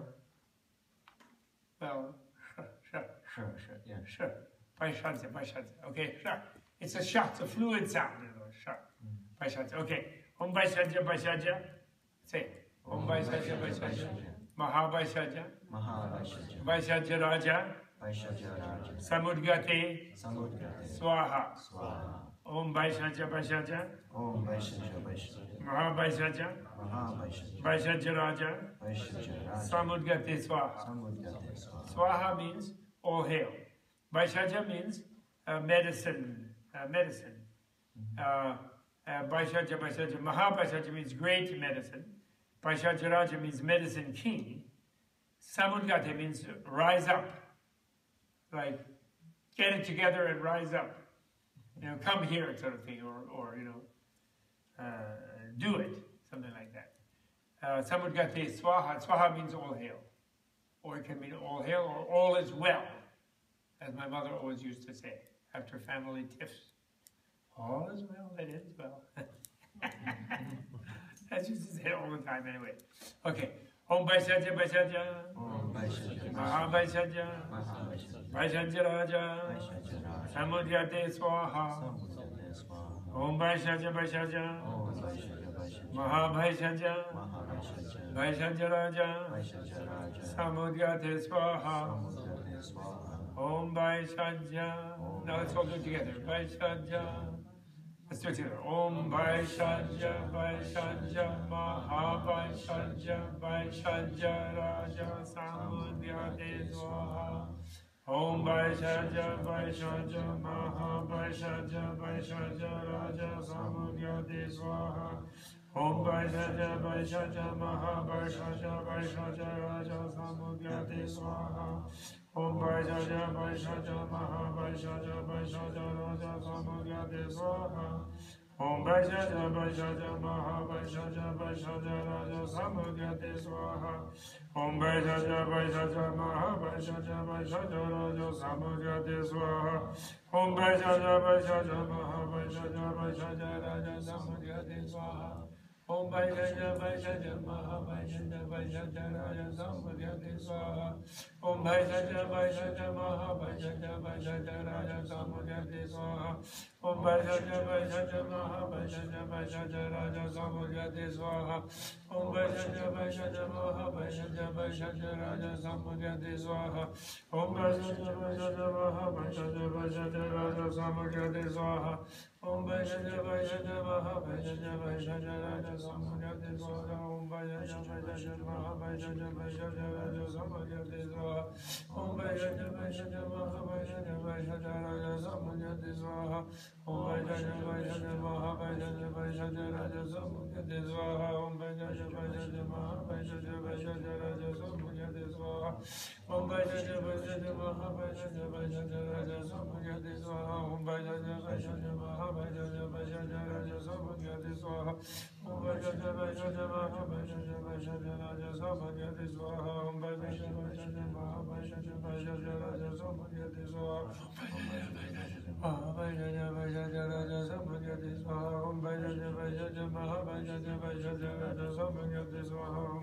Well, Shah, Shah. sh, sh, yeah. Sure. By Shadza. Okay, sure. It's a shot, it's a fluid sound, you know, sure. By Shadza. Okay. Om by Shadza. Say. it. Om by Shadza, by Shadza. Maha by Shadza. Mahavaishya, By Shadza Raja. Vaishya Raja, Samudgate. Samudgate, Swaha. Swaha, Om by Shadza, by Shadza. Om Vaishya Vaishya, Maha by Shadza. Mahavaishya, Raja. Vaishya Swaha. Swaha, Swaha means all hail. Vaishajya means uh, medicine, uh, medicine. Uh, uh, Vaishajya, Vaishajya, Mahabhaishajya means great medicine. Vaishajya means medicine king. Samudgate means rise up. Like, get it together and rise up. You know, come here sort of thing, or, or you know, uh, do it, something like that. Uh, Samudgate Swaha, Swaha means all hail. Or it can mean all hail or all is well, as my mother always used to say after family tiffs. All is well that ends well. That's to say it all the time anyway. Okay. Om Vaishajya Vaishajya. Om Vaishajya. Mahavaishya, Raja. Raja, Swaha. Om Vaishajya Vaishajya. Om Vaishya Vaishya, Maha Vaishajya. Mahavaishya, Raja. Raja, Swaha. Om Vaishajya. Now let's all it together. Vaishajya. Let's do it together. Om Vaishajya, Vaishajya, Maha Vaishajya, Vaishajya Raja Samudyate Swaha. Om Vaishajya, Vaishajya, Maha Vaishajya, Vaishajya Raja Samudyate Swaha. Om Vaishajya, Vaishajya, Maha Vaishajya, Vaishajya Raja Samudyate Swaha. Om Vaishajya, Vaishajya, Maha Vaishajya, Vaishajya Raja Samudyate Swaha. Om Vaishajya, Vaishajya, Maha Vaishajya, Vaishajya Raja Samudyate Swaha. Om Vaishajya, Vaishajya, Maha Vaishajya, Vaishajya Raja Samudyate Swaha. Om Vaishajya, Vaishajya, Maha Vaishajya, Vaishajya Raja Samudyate Swaha. Om Vaishajya, Vaishajya, Maha Vaishajya, Vaishajya Raja Samudyate Swaha. Om Vaishajya, Vaishajya, Maha Vaishajya, Vaishajya Raja Samudyate Swaha. Om Vaishajya, Vaishajya, Maha Vaishajya, Vaishajya Raja Samudyate Swaha. Om Vaishajya, Vaishajya, Maha Vaishajya, Vaishajya Raja Samudyate Swaha. Om Vaishajya, Vaishajya, Maha Vaishajya, Vaishajya Raja Samudyate Swaha. Om Vaishajya, Vaishajya, Maha Vaishajya, Vaishajya Raja Samudyate Swaha. Om Vaishajya, Vaishajya, Maha Vaishajya, Vaishajya Raja Samudyate Swaha. Om Vaishajya, Vaishajya, Maha Vaishajya, Vaishajya Raja Samudyate Swaha. Om Vaishajya, Vaishajya, Maha Vaishajya, Vaishajya Raja Samudyate Swaha. Om Vaishajya, Vaishajya, Maha Vaishajya, Vaishajya Raja Samudyate Swaha. Om Vaishajya, Vaishajya, Maha Vaishajya, Vaishajya Raja Samudyate Swaha. Om Vaishajya, Vaishajya, Maha Vaishajya, Vaishajya Raja Samudyate Swaha. Om Vaishajya, Vaishajya, Maha Vaishajya, Vaishajya Raja Samudyate Swaha. Om Vaishajya, Vaishajya, Maha Vaishajya, Vaishajya Raja Samudyate Swaha.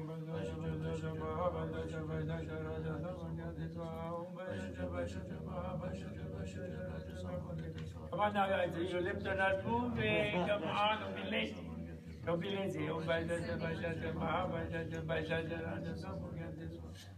Maha Vaishajya, Vaishajya Raja Samudyate Swaha.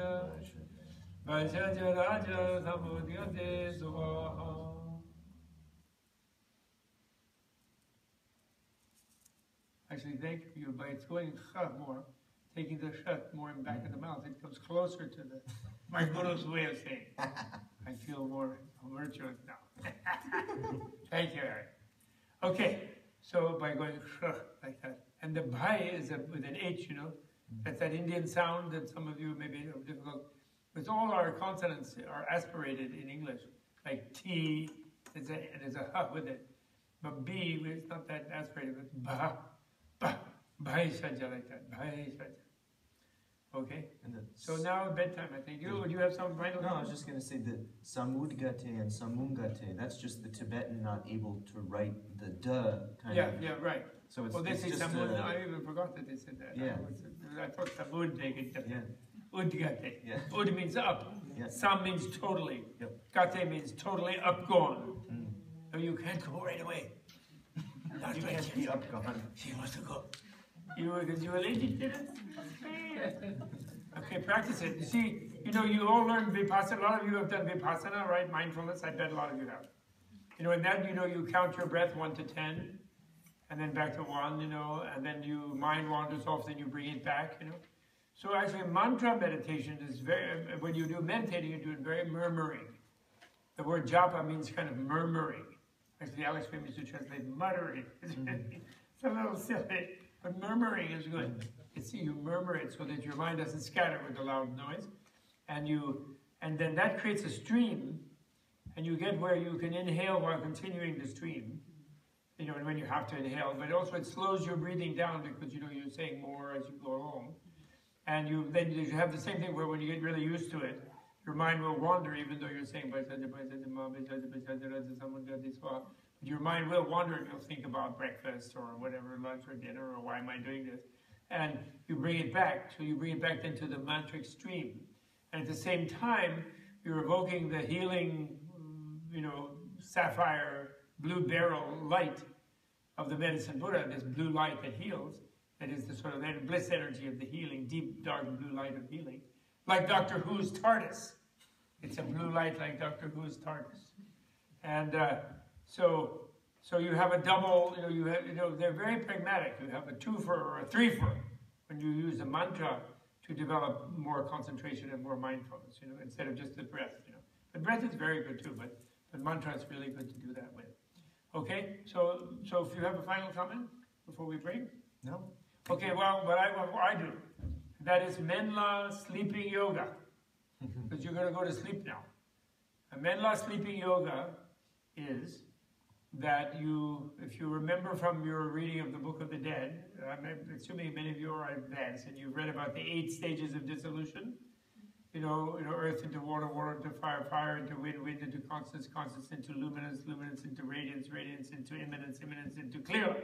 Yeah. Vaishya Raja Actually, thank you. By it's going chaf more, taking the shut more in back of the mm-hmm. mouth, it comes closer to the my guru's way of saying. I feel more virtuous now. thank you, Eric. Okay, so by going like that, and the bhai is a, with an H, you know, mm-hmm. that's that Indian sound that some of you maybe are difficult. Because all our consonants are aspirated in English, like T, there's a, there's a H with it. But B, it's not that aspirated, But Ba, Ba, Bhaishaja like that, Bhaishaja. Okay. so now bedtime, I think. You, you have some final. No, I was just going to say the samudgate and samungate. That's just the Tibetan not able to write the duh kind yeah, of. Yeah, yeah, right. So it's, well, they it's say samud. No, I even forgot that they said that. Yeah. I, was, I thought samud they could. Yeah. Udgate. Yes. Ud means up. Sam means totally. Gata Gate means totally up gone. Mm. You can't go right away. Not you can't be up gone. She wants to go. You were because you were Okay, practice it. You see, you know, you all learned Vipassana. A lot of you have done Vipassana, right? Mindfulness. I bet a lot of you have. You know, and then, you know, you count your breath one to ten, and then back to one, you know, and then you mind wanders off, then you bring it back, you know. So actually, mantra meditation is very. When you do meditating, you do it very murmuring. The word japa means kind of murmuring. Actually, Alex Graham used to translate muttering. Mm-hmm. it's a little silly, but murmuring is good. Mm-hmm. It's you murmur it so that your mind doesn't scatter with the loud noise, and you, and then that creates a stream, and you get where you can inhale while continuing the stream. You know, and when you have to inhale, but also it slows your breathing down because you know you're saying more as you go along, and you then you have the same thing where when you get really used to it, your mind will wander even though you're saying but your mind will wander and you'll think about breakfast or whatever, lunch or dinner, or why am I doing this? And you bring it back, so you bring it back into the mantric stream. And at the same time, you're evoking the healing, mm, you know, sapphire blue beryl light of the medicine Buddha, this blue light that heals, that is the sort of bliss energy of the healing, deep, dark blue light of healing. Like Doctor Who's TARDIS. It's a blue light like Doctor Who's TARDIS. And uh, so, so you have a double, you know, you, have, you know, they're very pragmatic. You have a twofer or a threefer when you use a mantra to develop more concentration and more mindfulness, you know, instead of just the breath, you know. But breath is very good too, but, but mantra is really good to do that with. Okay, so, so if you have a final comment before we break? No? Okay, well, what I, what I do, that is Menla Sleeping Yoga, because you're going to go to sleep now. A Menla Sleeping Yoga is that you, if you remember from your reading of the Book of the Dead, I'm assuming many of you are advanced and you've read about the eight stages of dissolution. You know, you know, earth into water, water into fire, fire into wind, wind into conscience, conscience into luminance, luminance into radiance, radiance into immanence, immanence into clear.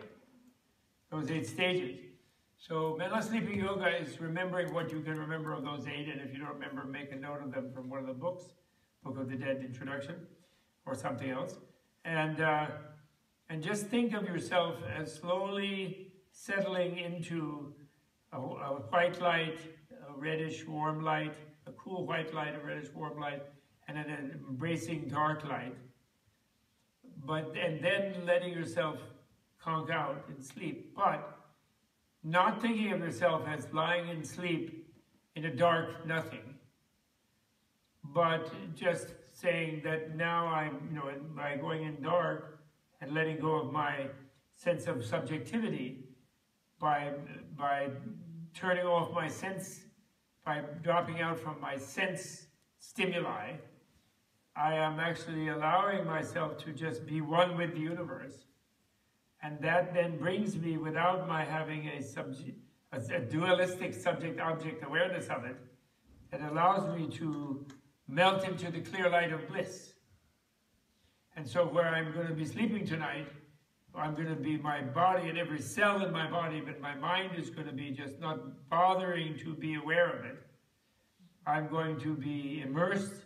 Those eight stages. So Menla Sleeping Yoga is remembering what you can remember of those eight, and if you don't remember, make a note of them from one of the books, Book of the Dead Introduction, or something else. And, uh, and just think of yourself as slowly settling into a, a white light, a reddish warm light, a cool white light, a reddish warm light, and an embracing dark light. But and then letting yourself conk out in sleep. But not thinking of yourself as lying in sleep in a dark nothing, but just saying that now I'm, you know, by going in dark and letting go of my sense of subjectivity, by by turning off my sense, by dropping out from my sense stimuli, I am actually allowing myself to just be one with the universe. And that then brings me, without my having a, subject, a, a dualistic subject-object awareness of it, it allows me to melt into the clear light of bliss. And so where I'm going to be sleeping tonight, I'm going to be my body and every cell in my body, but my mind is going to be just not bothering to be aware of it. I'm going to be immersed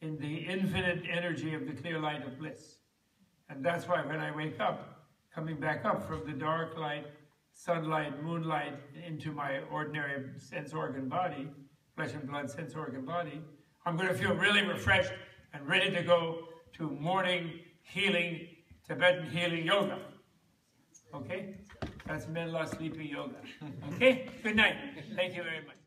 in the infinite energy of the clear light of bliss. And that's why when I wake up, coming back up from the dark light, sunlight, moonlight, into my ordinary sense organ body, flesh and blood sense organ body, I'm going to feel really refreshed and ready to go to morning healing, Tibetan healing yoga. Okay? That's Menla Sleeping Yoga. Okay? Good night. Thank you very much.